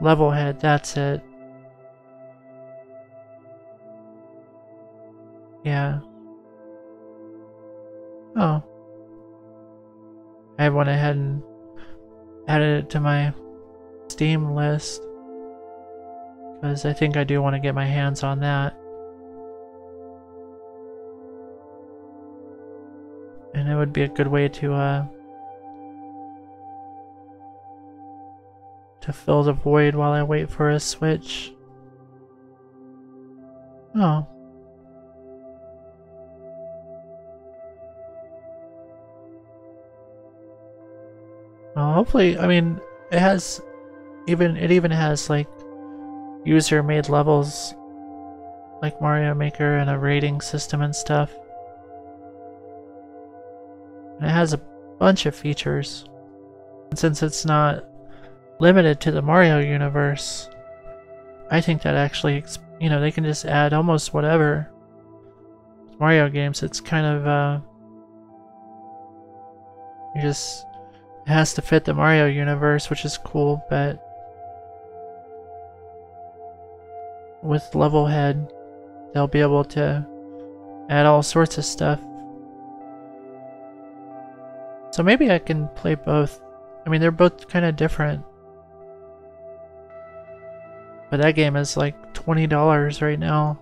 [SPEAKER 1] Levelhead, that's it. Yeah. Oh. I went ahead and added it to my Steam list. Because I think I do want to get my hands on that. And it would be a good way to, uh, to fill the void while I wait for a switch. Oh. Hopefully, I mean, it has even, it even has like user made levels like Mario Maker and a rating system and stuff. And it has a bunch of features. And since it's not limited to the Mario universe. I think that actually, you know, they can just add almost whatever. Mario games, it's kind of, uh, you just, it has to fit the Mario universe, which is cool, but with Levelhead, they'll be able to add all sorts of stuff. So maybe I can play both. I mean, they're both kind of different. But that game is like $20 right now.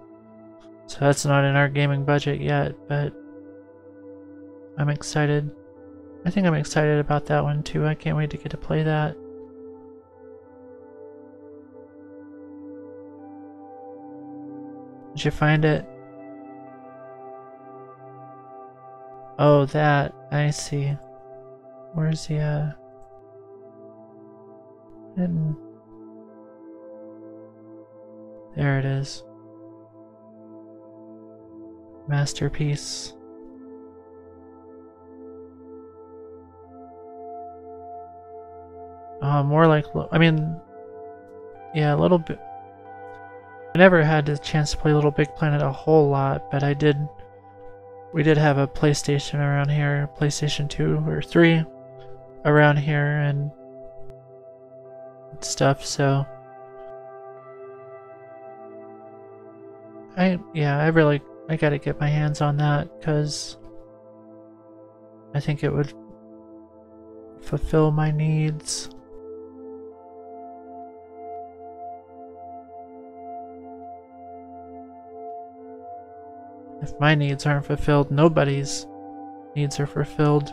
[SPEAKER 1] So that's not in our gaming budget yet, but I'm excited. I think I'm excited about that one too. I can't wait to get to play that. Did you find it? Oh, that. I see. Where's the, uh... Hidden... There it is. Masterpiece. Uh, more like, I mean, yeah, a little bit. I never had the chance to play Little Big Planet a whole lot, but I did. We did have a PlayStation around here, PlayStation 2 or 3 around here, and stuff, so. I yeah, I really I gotta get my hands on that because I think it would fulfill my needs. If my needs aren't fulfilled, nobody's needs are fulfilled.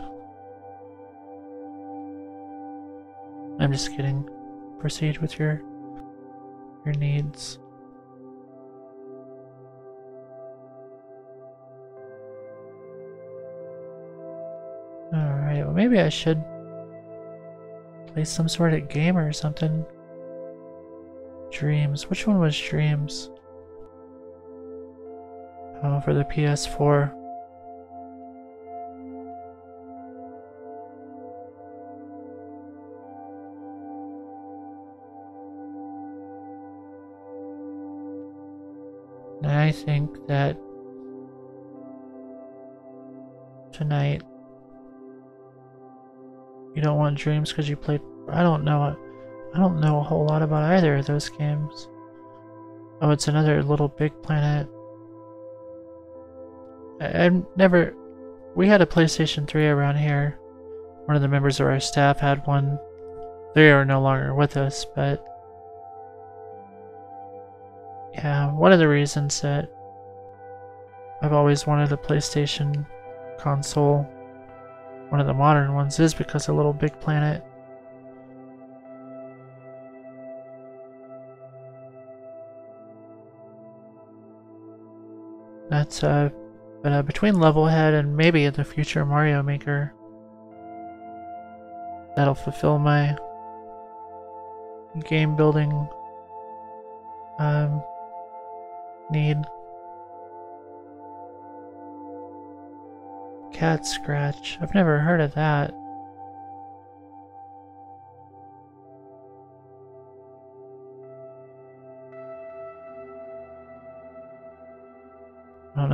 [SPEAKER 1] I'm just kidding. Proceed with your your needs. Alright, well maybe I should play some sort of game or something. Dreams. Which one was Dreams? Oh, for the PS4. I think that tonight you don't want dreams because you played. I don't know. I don't know a whole lot about either of those games. Oh, it's another little big planet. I, I've never. We had a PlayStation 3 around here. One of the members of our staff had one. They are no longer with us, but yeah, one of the reasons that I've always wanted a PlayStation console, one of the modern ones, is because of Little Big Planet. That's uh, but uh, between Levelhead and maybe in the future Mario Maker, that'll fulfill my game building um, need. Cat scratch. I've never heard of that.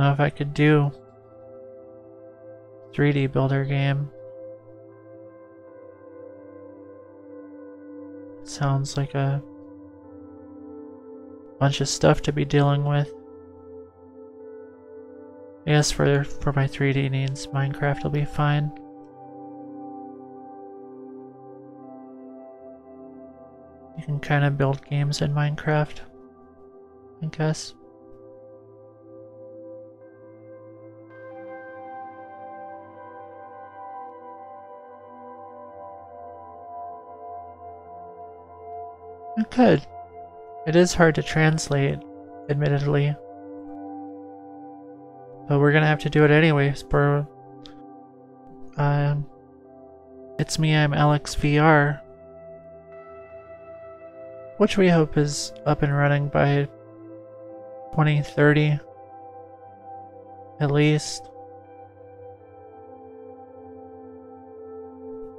[SPEAKER 1] Know if I could do 3D builder game. Sounds like a bunch of stuff to be dealing with. Yes, for, for my 3D needs, Minecraft will be fine. You can kind of build games in Minecraft, I guess. I could. It is hard to translate, admittedly. But we're gonna have to do it anyways, bro. Um, it's me, I'm Alex VR. Which we hope is up and running by 2030. At least.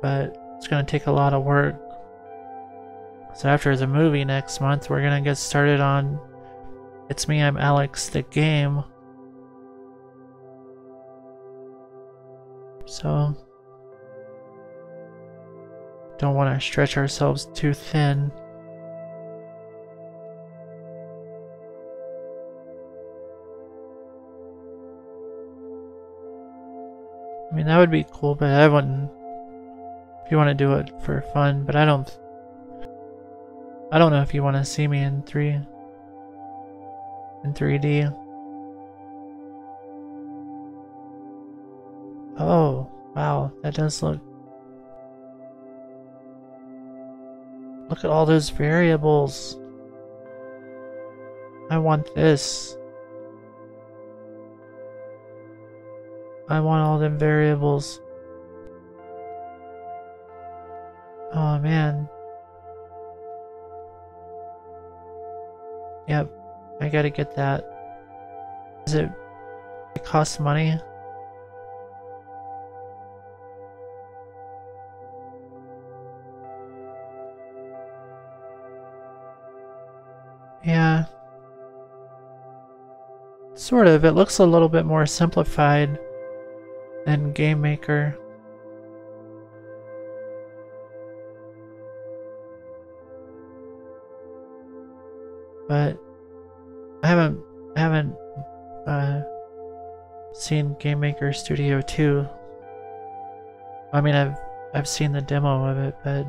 [SPEAKER 1] But it's gonna take a lot of work. So after the movie next month, we're gonna get started on It's Me, I'm Alex, the game. So, don't want to stretch ourselves too thin. I mean, that would be cool, but I wouldn't. If you want to do it for fun, but I don't I don't know if you want to see me in 3 in 3D. Oh, wow, that does look Look at all those variables. I want this. I want all them variables. Oh man, Yep, I gotta get that. Does it, it cost money? Yeah. Sort of. It looks a little bit more simplified than Game Maker. But I haven't I haven't uh, seen Game Maker Studio 2. I mean, I've I've seen the demo of it, but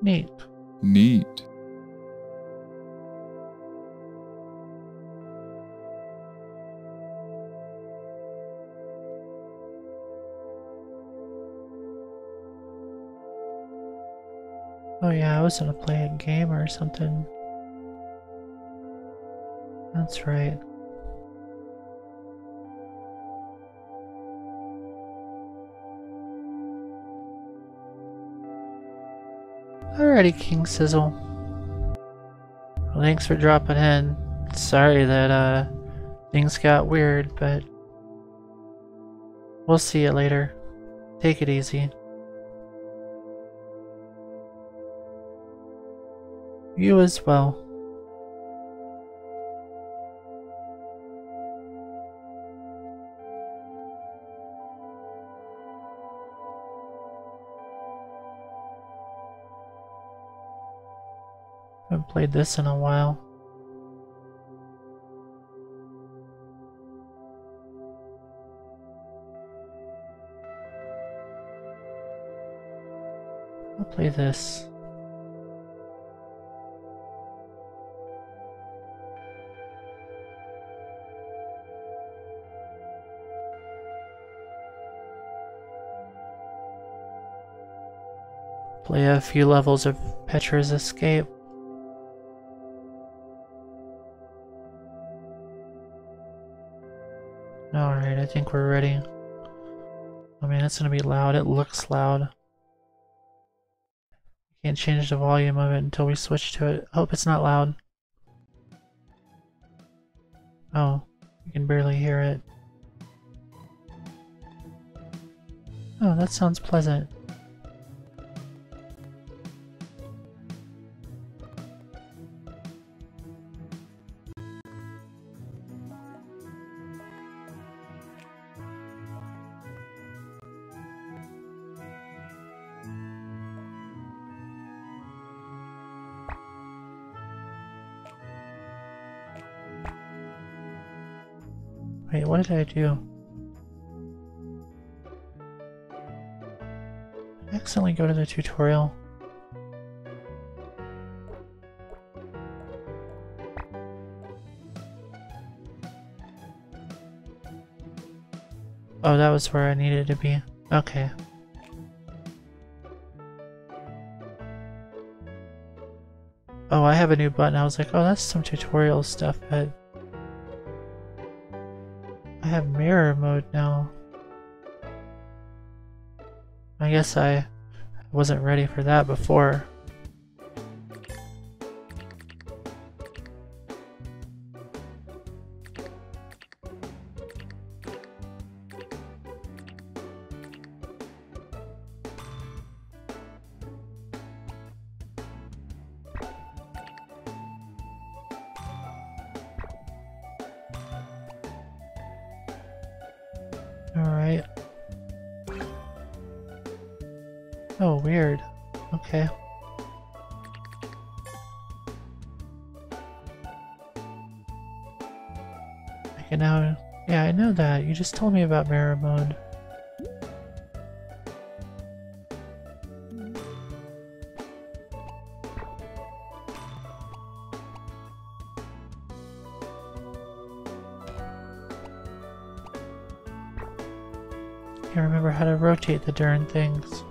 [SPEAKER 1] neat.
[SPEAKER 2] Neat.
[SPEAKER 1] I was gonna play a game or something. That's right. Alrighty, King Sizzle. Thanks for dropping in. Sorry that uh things got weird, but we'll see you later. Take it easy. You as well. Haven't played this in a while. I'll play this. Play a few levels of Petra's Escape. Alright, I think we're ready. I mean, it's gonna be loud. It looks loud. Can't change the volume of it until we switch to it. I hope it's not loud. Oh, you can barely hear it. Oh, that sounds pleasant. Did I do? Accidentally go to the tutorial. Oh, that was where I needed to be. Okay. Oh, I have a new button. I was like, oh, that's some tutorial stuff, but... mirror mode now. I guess I wasn't ready for that before. You just told me about mirror mode. Can't remember how to rotate the darn things.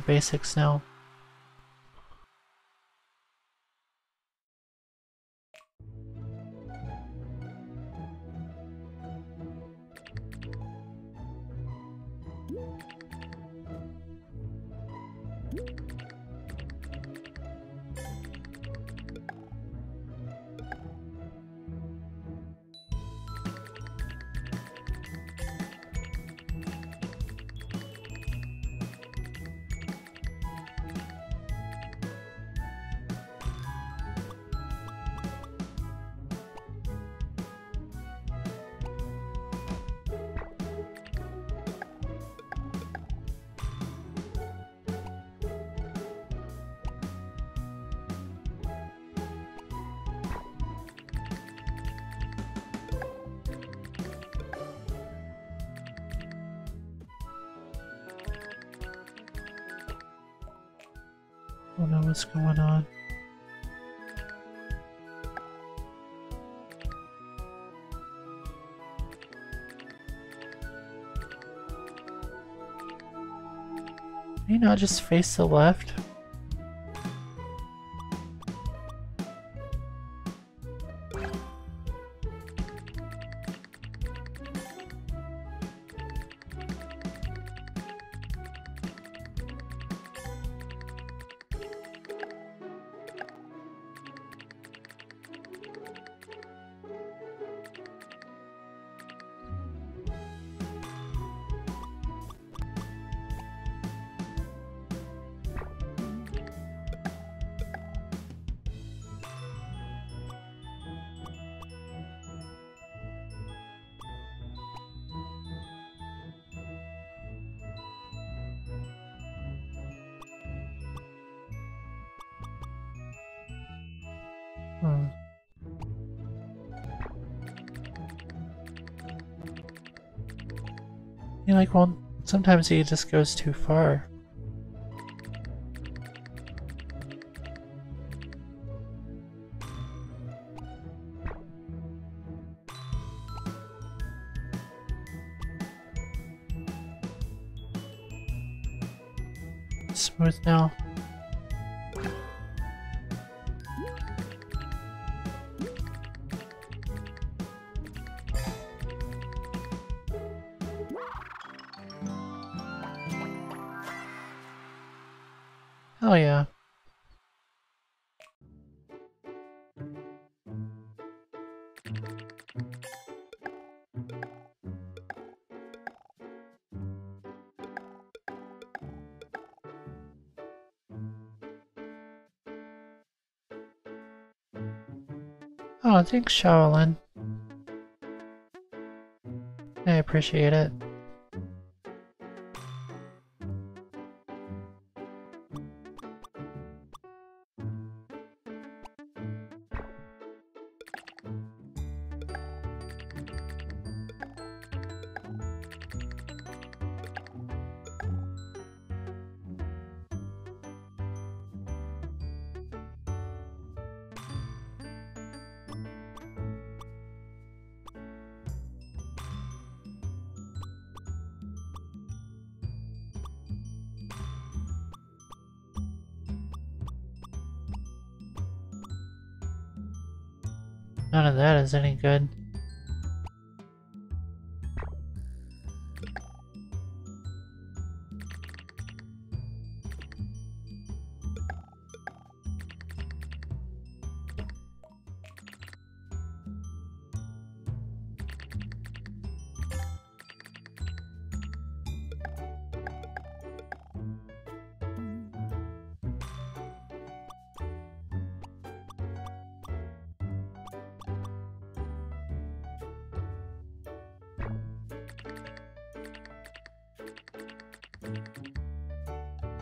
[SPEAKER 1] The basics now. Don't know what's going on. Can you not just face the left? Like, well, sometimes he just goes too far. Thanks, Shaolin. I appreciate it. Is any good.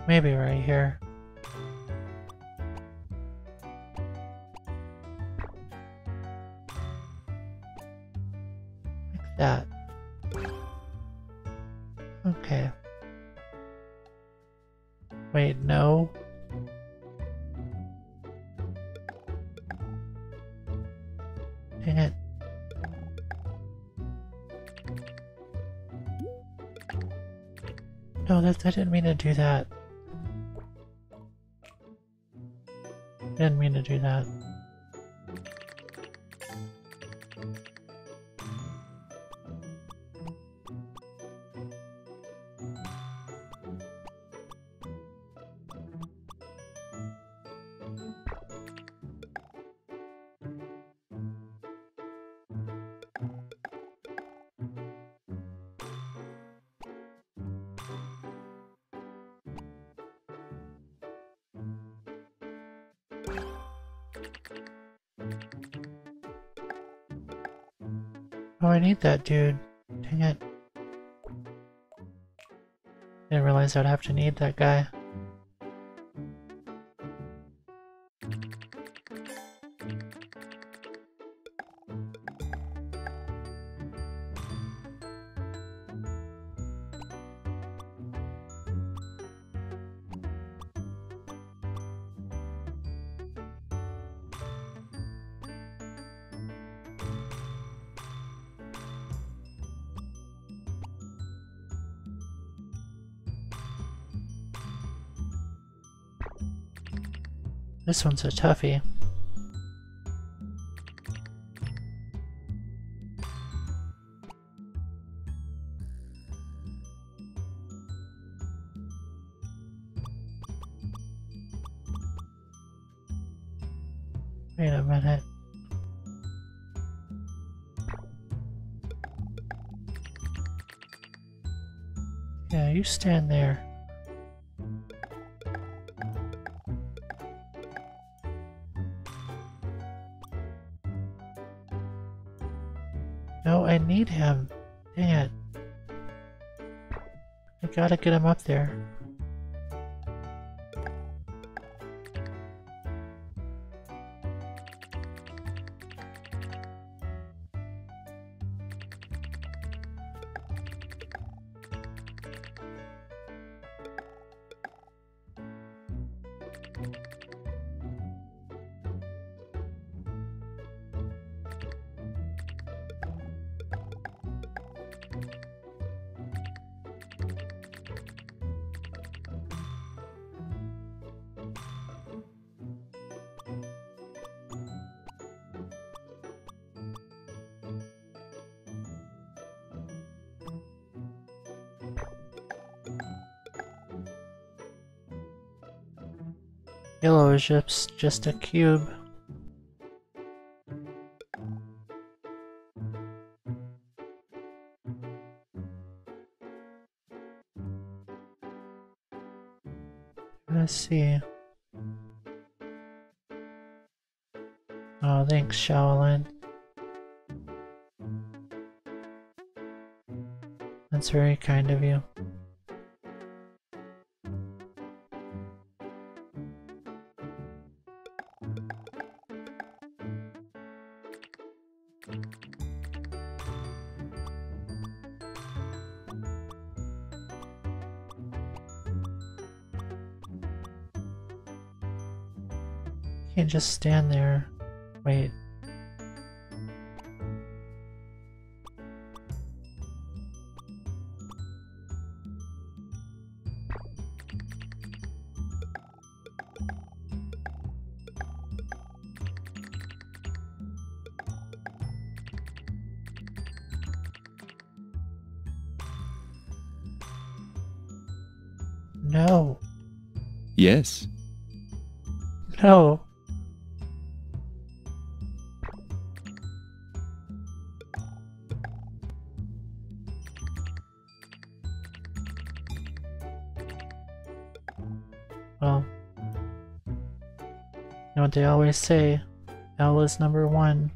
[SPEAKER 1] Maybe right here. Like that. Okay. Wait, no. Dang it. No, that I didn't mean to do that. To do that. Need that dude. Dang it. Didn't realize I'd have to need that guy. This one's a toughie. Wait a minute. Yeah, you stand there. I him. Dang it. I gotta get him up there. Yellow is just, just a cube. Let's see. Oh, thanks, Shaolin. That's very kind of you. Can't just stand there. Wait. No.
[SPEAKER 2] Yes.
[SPEAKER 1] No. Always say, L is number one.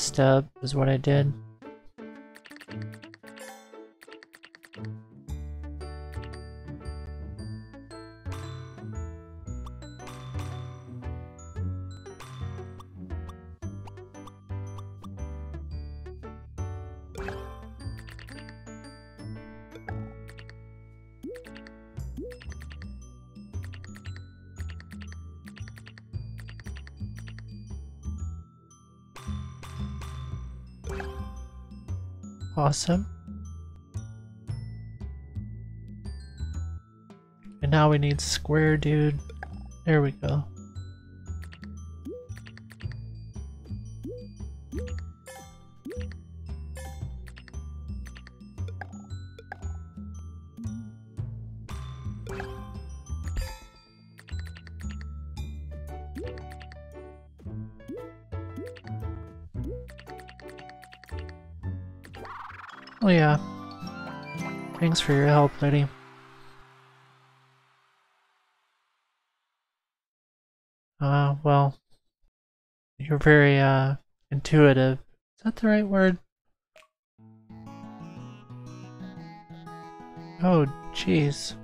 [SPEAKER 1] Messed up, is what I did. Awesome. And now we need square, dude. There we go. Oh yeah. Thanks for your help, lady. Uh, well, you're very, uh, intuitive. Is that the right word? Oh, jeez.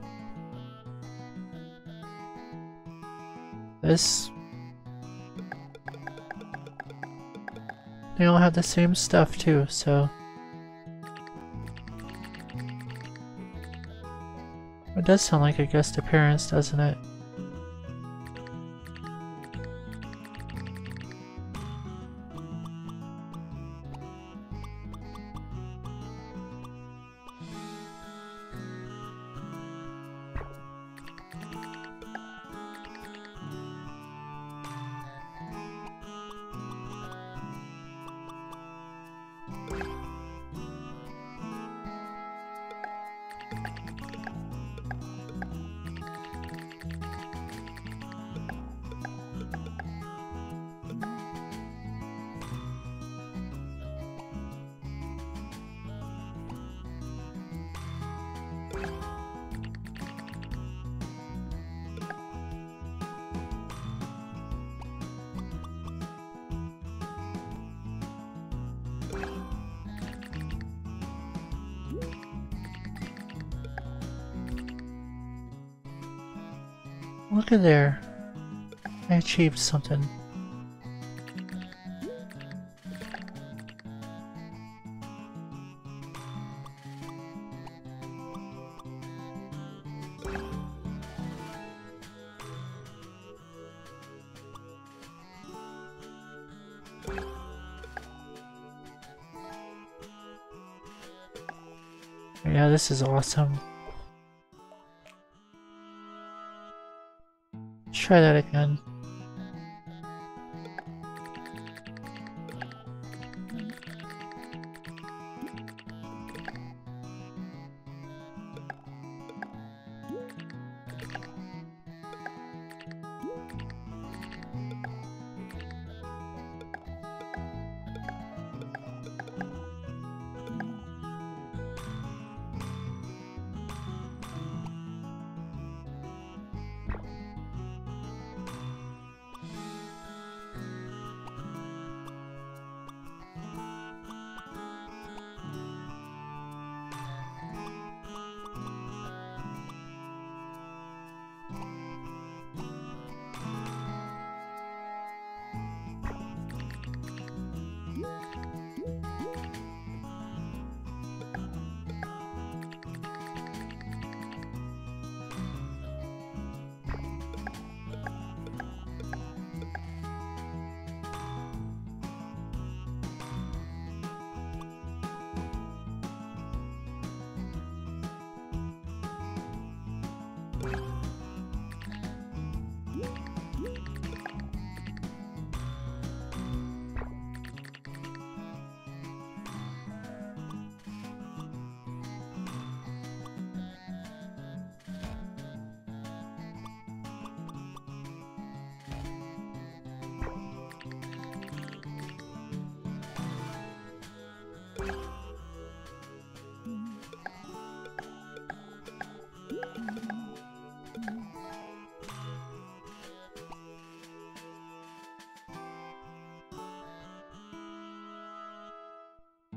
[SPEAKER 1] This... They all have the same stuff too, so... does sound like a guest appearance, doesn't it? At there. I achieved something. Yeah, this is awesome. Try that again.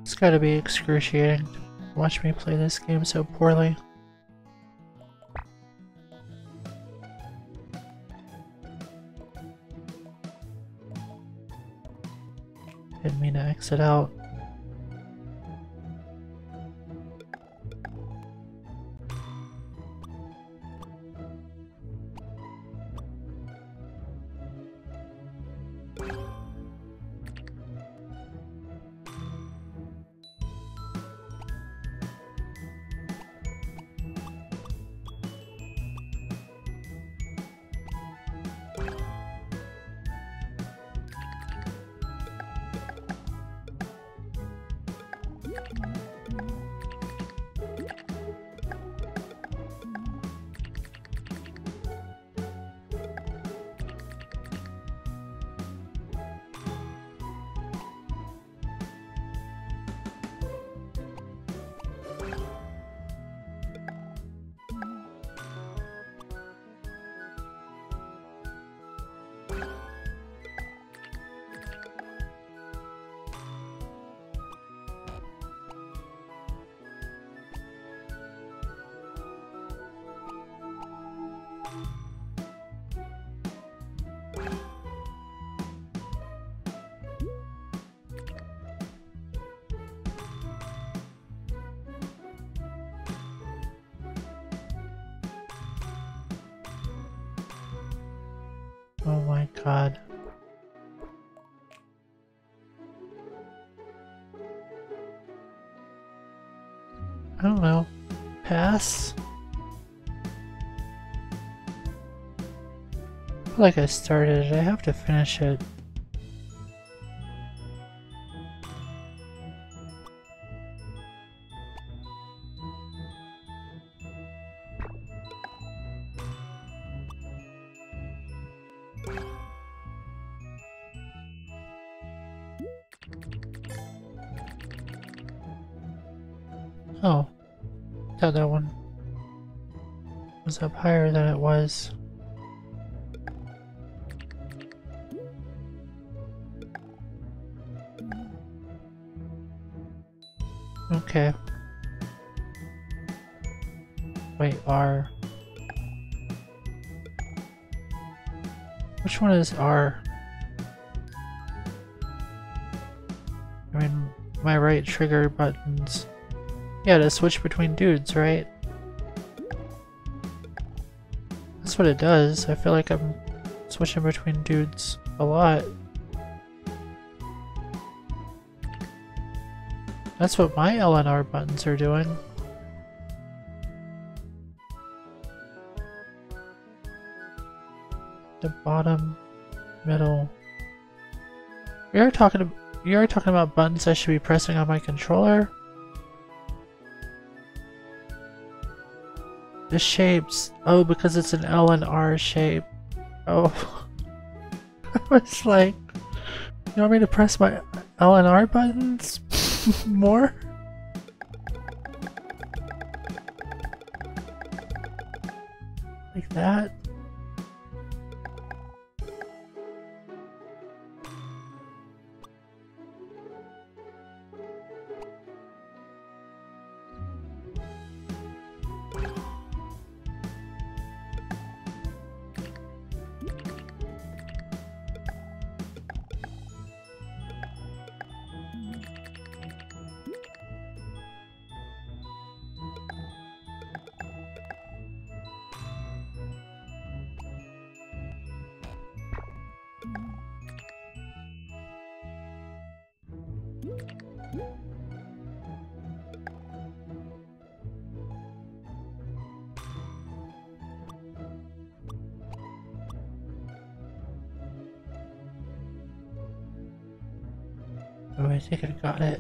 [SPEAKER 1] It's gotta be excruciating to watch me play this game so poorly. Didn't mean to exit out. Like I started. I have to finish it. Wait, R. Which one is R? I mean, my right trigger buttons. Yeah, to switch between dudes, right? That's what it does. I feel like I'm switching between dudes a lot. That's what my LNR buttons are doing. Bottom, middle. We are talking. You are talking about buttons I should be pressing on my controller. The shapes. Oh, because it's an L and R shape. Oh. [laughs] I was like, you want me to press my L and R buttons [laughs] more? Like that? Got it.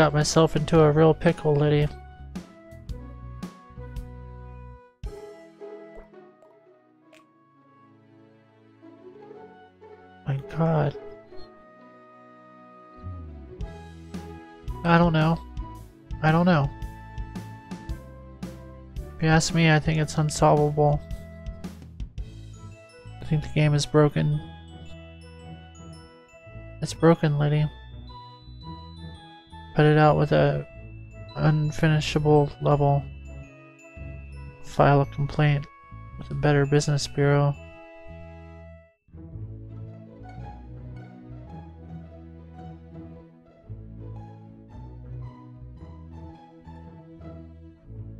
[SPEAKER 1] Got myself into a real pickle, Liddy. My god. I don't know. I don't know. If you ask me, I think it's unsolvable. I think the game is broken. It's broken, Liddy put it out with a unfinishable level. File a complaint with a better business bureau.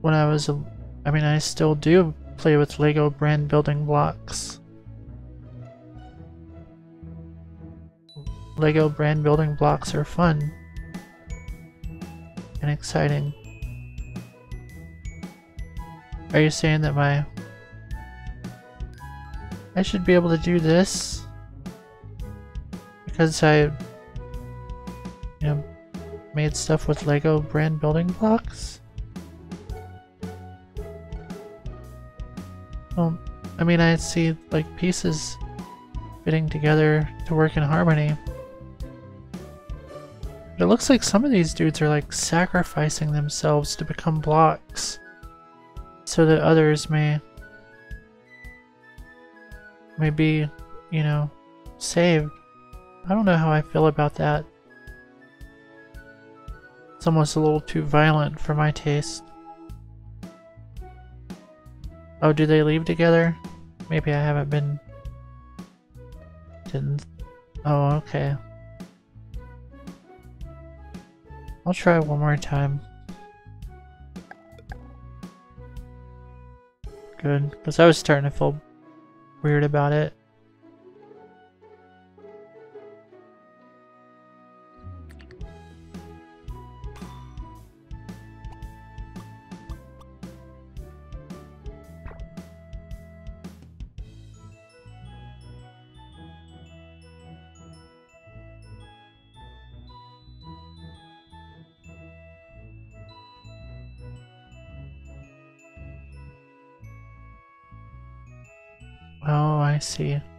[SPEAKER 1] When I was, I mean, I still do play with Lego brand building blocks. Lego brand building blocks are fun and exciting. Are you saying that my... I should be able to do this? Because I... You know, made stuff with Lego brand building blocks? Well, I mean, I see, like, pieces fitting together to work in harmony. It looks like some of these dudes are, like, sacrificing themselves to become blocks so that others may may be, you know, saved. I don't know how I feel about that. It's almost a little too violent for my taste. Oh, do they leave together? Maybe I haven't been... Didn't... Oh, okay. I'll try one more time. Good, because I was starting to feel weird about it. I see.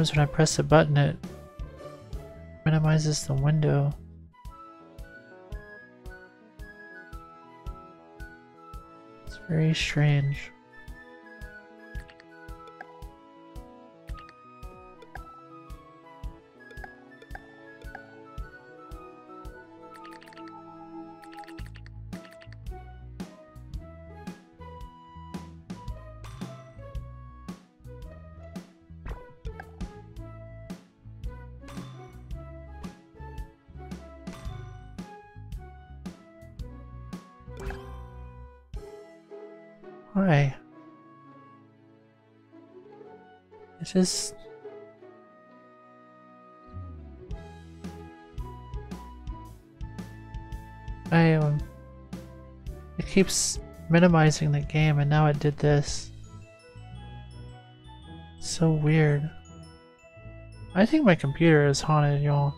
[SPEAKER 1] Sometimes when I press the button it minimizes the window. It's very strange. Just... I, um... It keeps minimizing the game and now it did this. So weird. I think my computer is haunted, y'all.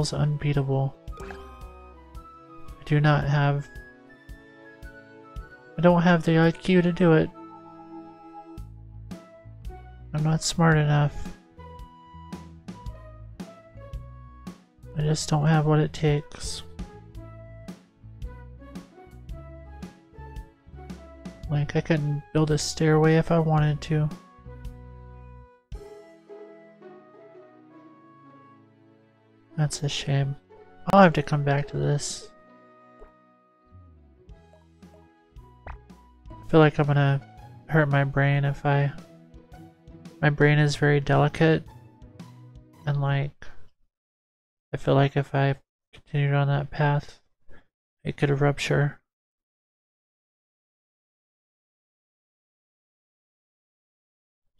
[SPEAKER 1] Level's unbeatable. I do not have... I don't have the IQ to do it. I'm not smart enough. I just don't have what it takes. Like, I can build a stairway if I wanted to. That's a shame. I'll have to come back to this. I feel like I'm gonna hurt my brain if I... My brain is very delicate. And like... I feel like if I continued on that path, it could rupture.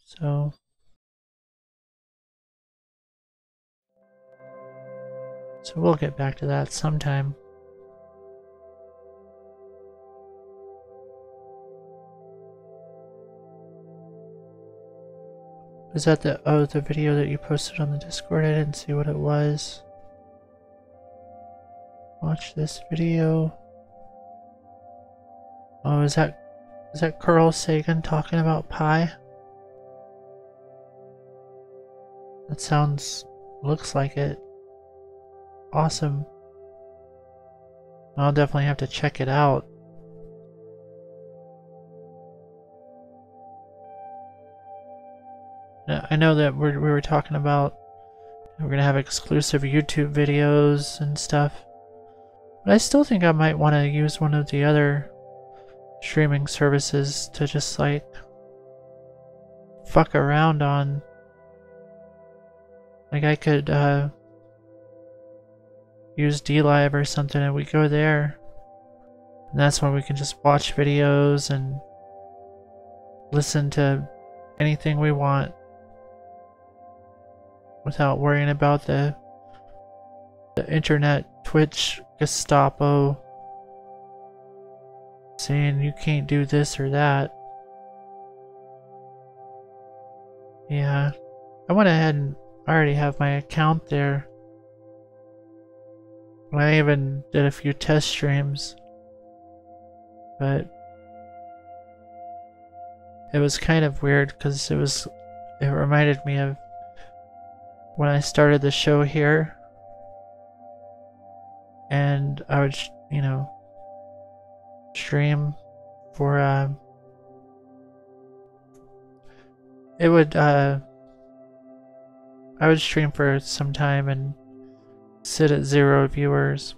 [SPEAKER 1] So... So we'll get back to that sometime. Was that the oh the video that you posted on the Discord? I didn't see what it was. Watch this video. Oh, is that is that Carl Sagan talking about pie? That sounds looks like it. Awesome. I'll definitely have to check it out. I know that we're, we were talking about we're going to have exclusive YouTube videos and stuff. But I still think I might want to use one of the other streaming services to just like fuck around on. Like I could uh, use DLive or something and we go there. And that's when we can just watch videos and listen to anything we want without worrying about the the internet Twitch Gestapo saying you can't do this or that. Yeah, I went ahead and I already have my account there. I even did a few test streams, but it was kind of weird because it was, it reminded me of when I started the show here, and I would, you know, stream for, uh, it would, uh, I would stream for some time and sit at zero viewers.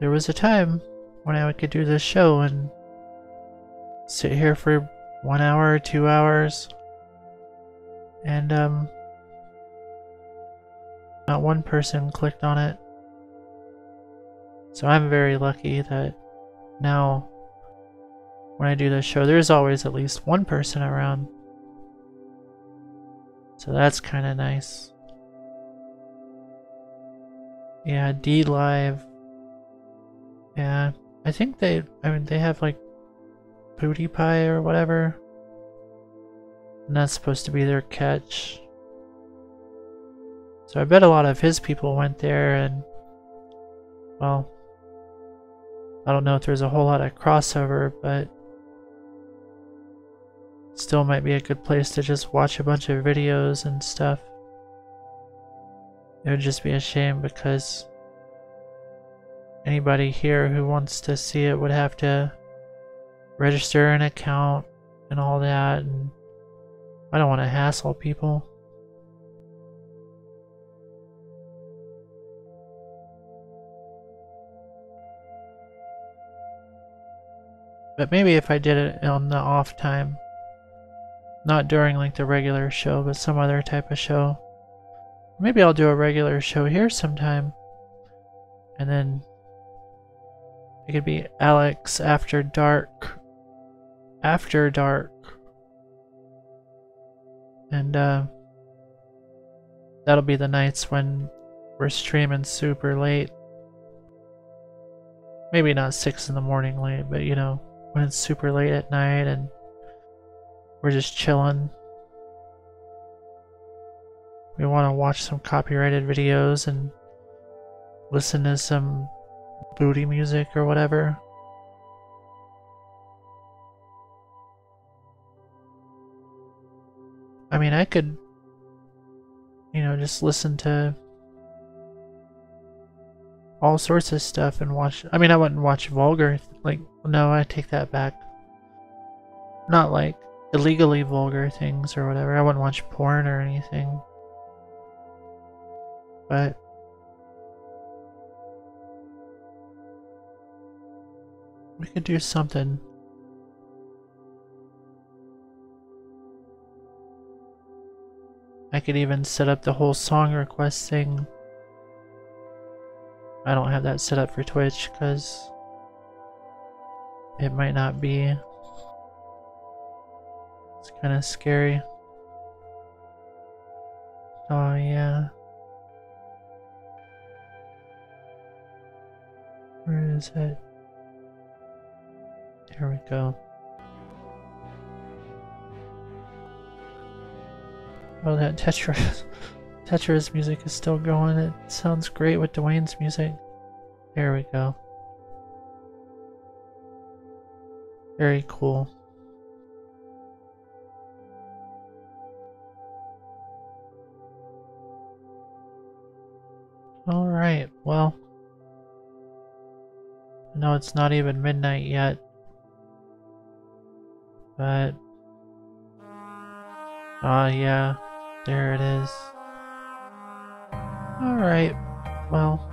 [SPEAKER 1] There was a time when I could do this show and sit here for one hour or two hours and um not one person clicked on it. So I'm very lucky that now when I do this show there's always at least one person around. So that's kind of nice. Yeah, DLive. Yeah, I think they, I mean, they have like PewDiePie or whatever. And that's supposed to be their catch. So I bet a lot of his people went there and, well, I don't know if there's a whole lot of crossover, but Still might be a good place to just watch a bunch of videos and stuff. It would just be a shame because anybody here who wants to see it would have to register an account and all that and I don't want to hassle people. But maybe if I did it on the off time, not during like the regular show, but some other type of show. Maybe I'll do a regular show here sometime. And then it could be Alex After Dark. After Dark. And uh, that'll be the nights when we're streaming super late. Maybe not 6 in the morning late, but you know, when it's super late at night and we're just chilling. We want to watch some copyrighted videos and listen to some booty music or whatever. I mean, I could, you know, just listen to all sorts of stuff and watch. I mean, I wouldn't watch vulgar. Like, no, I take that back. Not like illegally vulgar things or whatever. I wouldn't watch porn or anything. But we could do something. I could even set up the whole song request thing. I don't have that set up for Twitch because it might not be. It's kind of scary. Oh, yeah. Where is it? Here we go. Oh, that Tetris. [laughs] Tetris music is still going. It sounds great with Dwayne's music. There we go. Very cool. Alright, well. I know it's not even midnight yet. But... Ah, uh, yeah. There it is. Alright, well,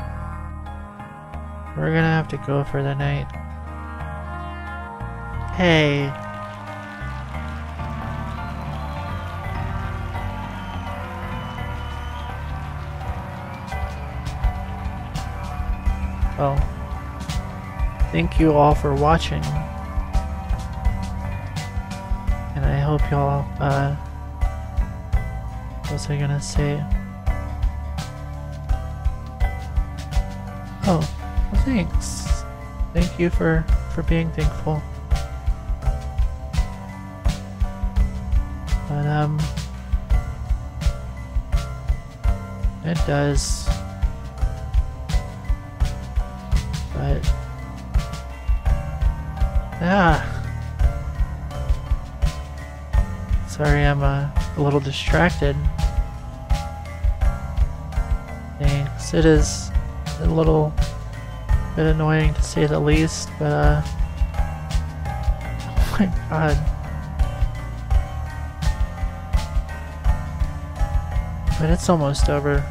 [SPEAKER 1] we're gonna have to go for the night. Hey. Well, thank you all for watching. And I hope y'all, uh, what was I gonna say? Oh, well thanks. Thank you for, for being thankful. But, um... It does. Ah! Sorry, I'm uh, a little distracted. Thanks. It is a little bit annoying to say the least, but uh, [laughs] oh my god. But it's almost over.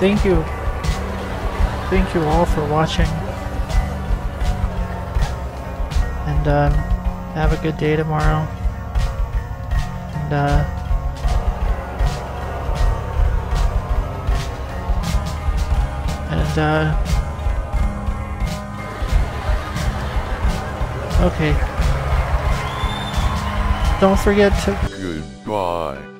[SPEAKER 1] Thank you. Thank you all for watching. And um, have a good day tomorrow. And uh, and uh, okay. Don't forget to
[SPEAKER 3] Goodbye.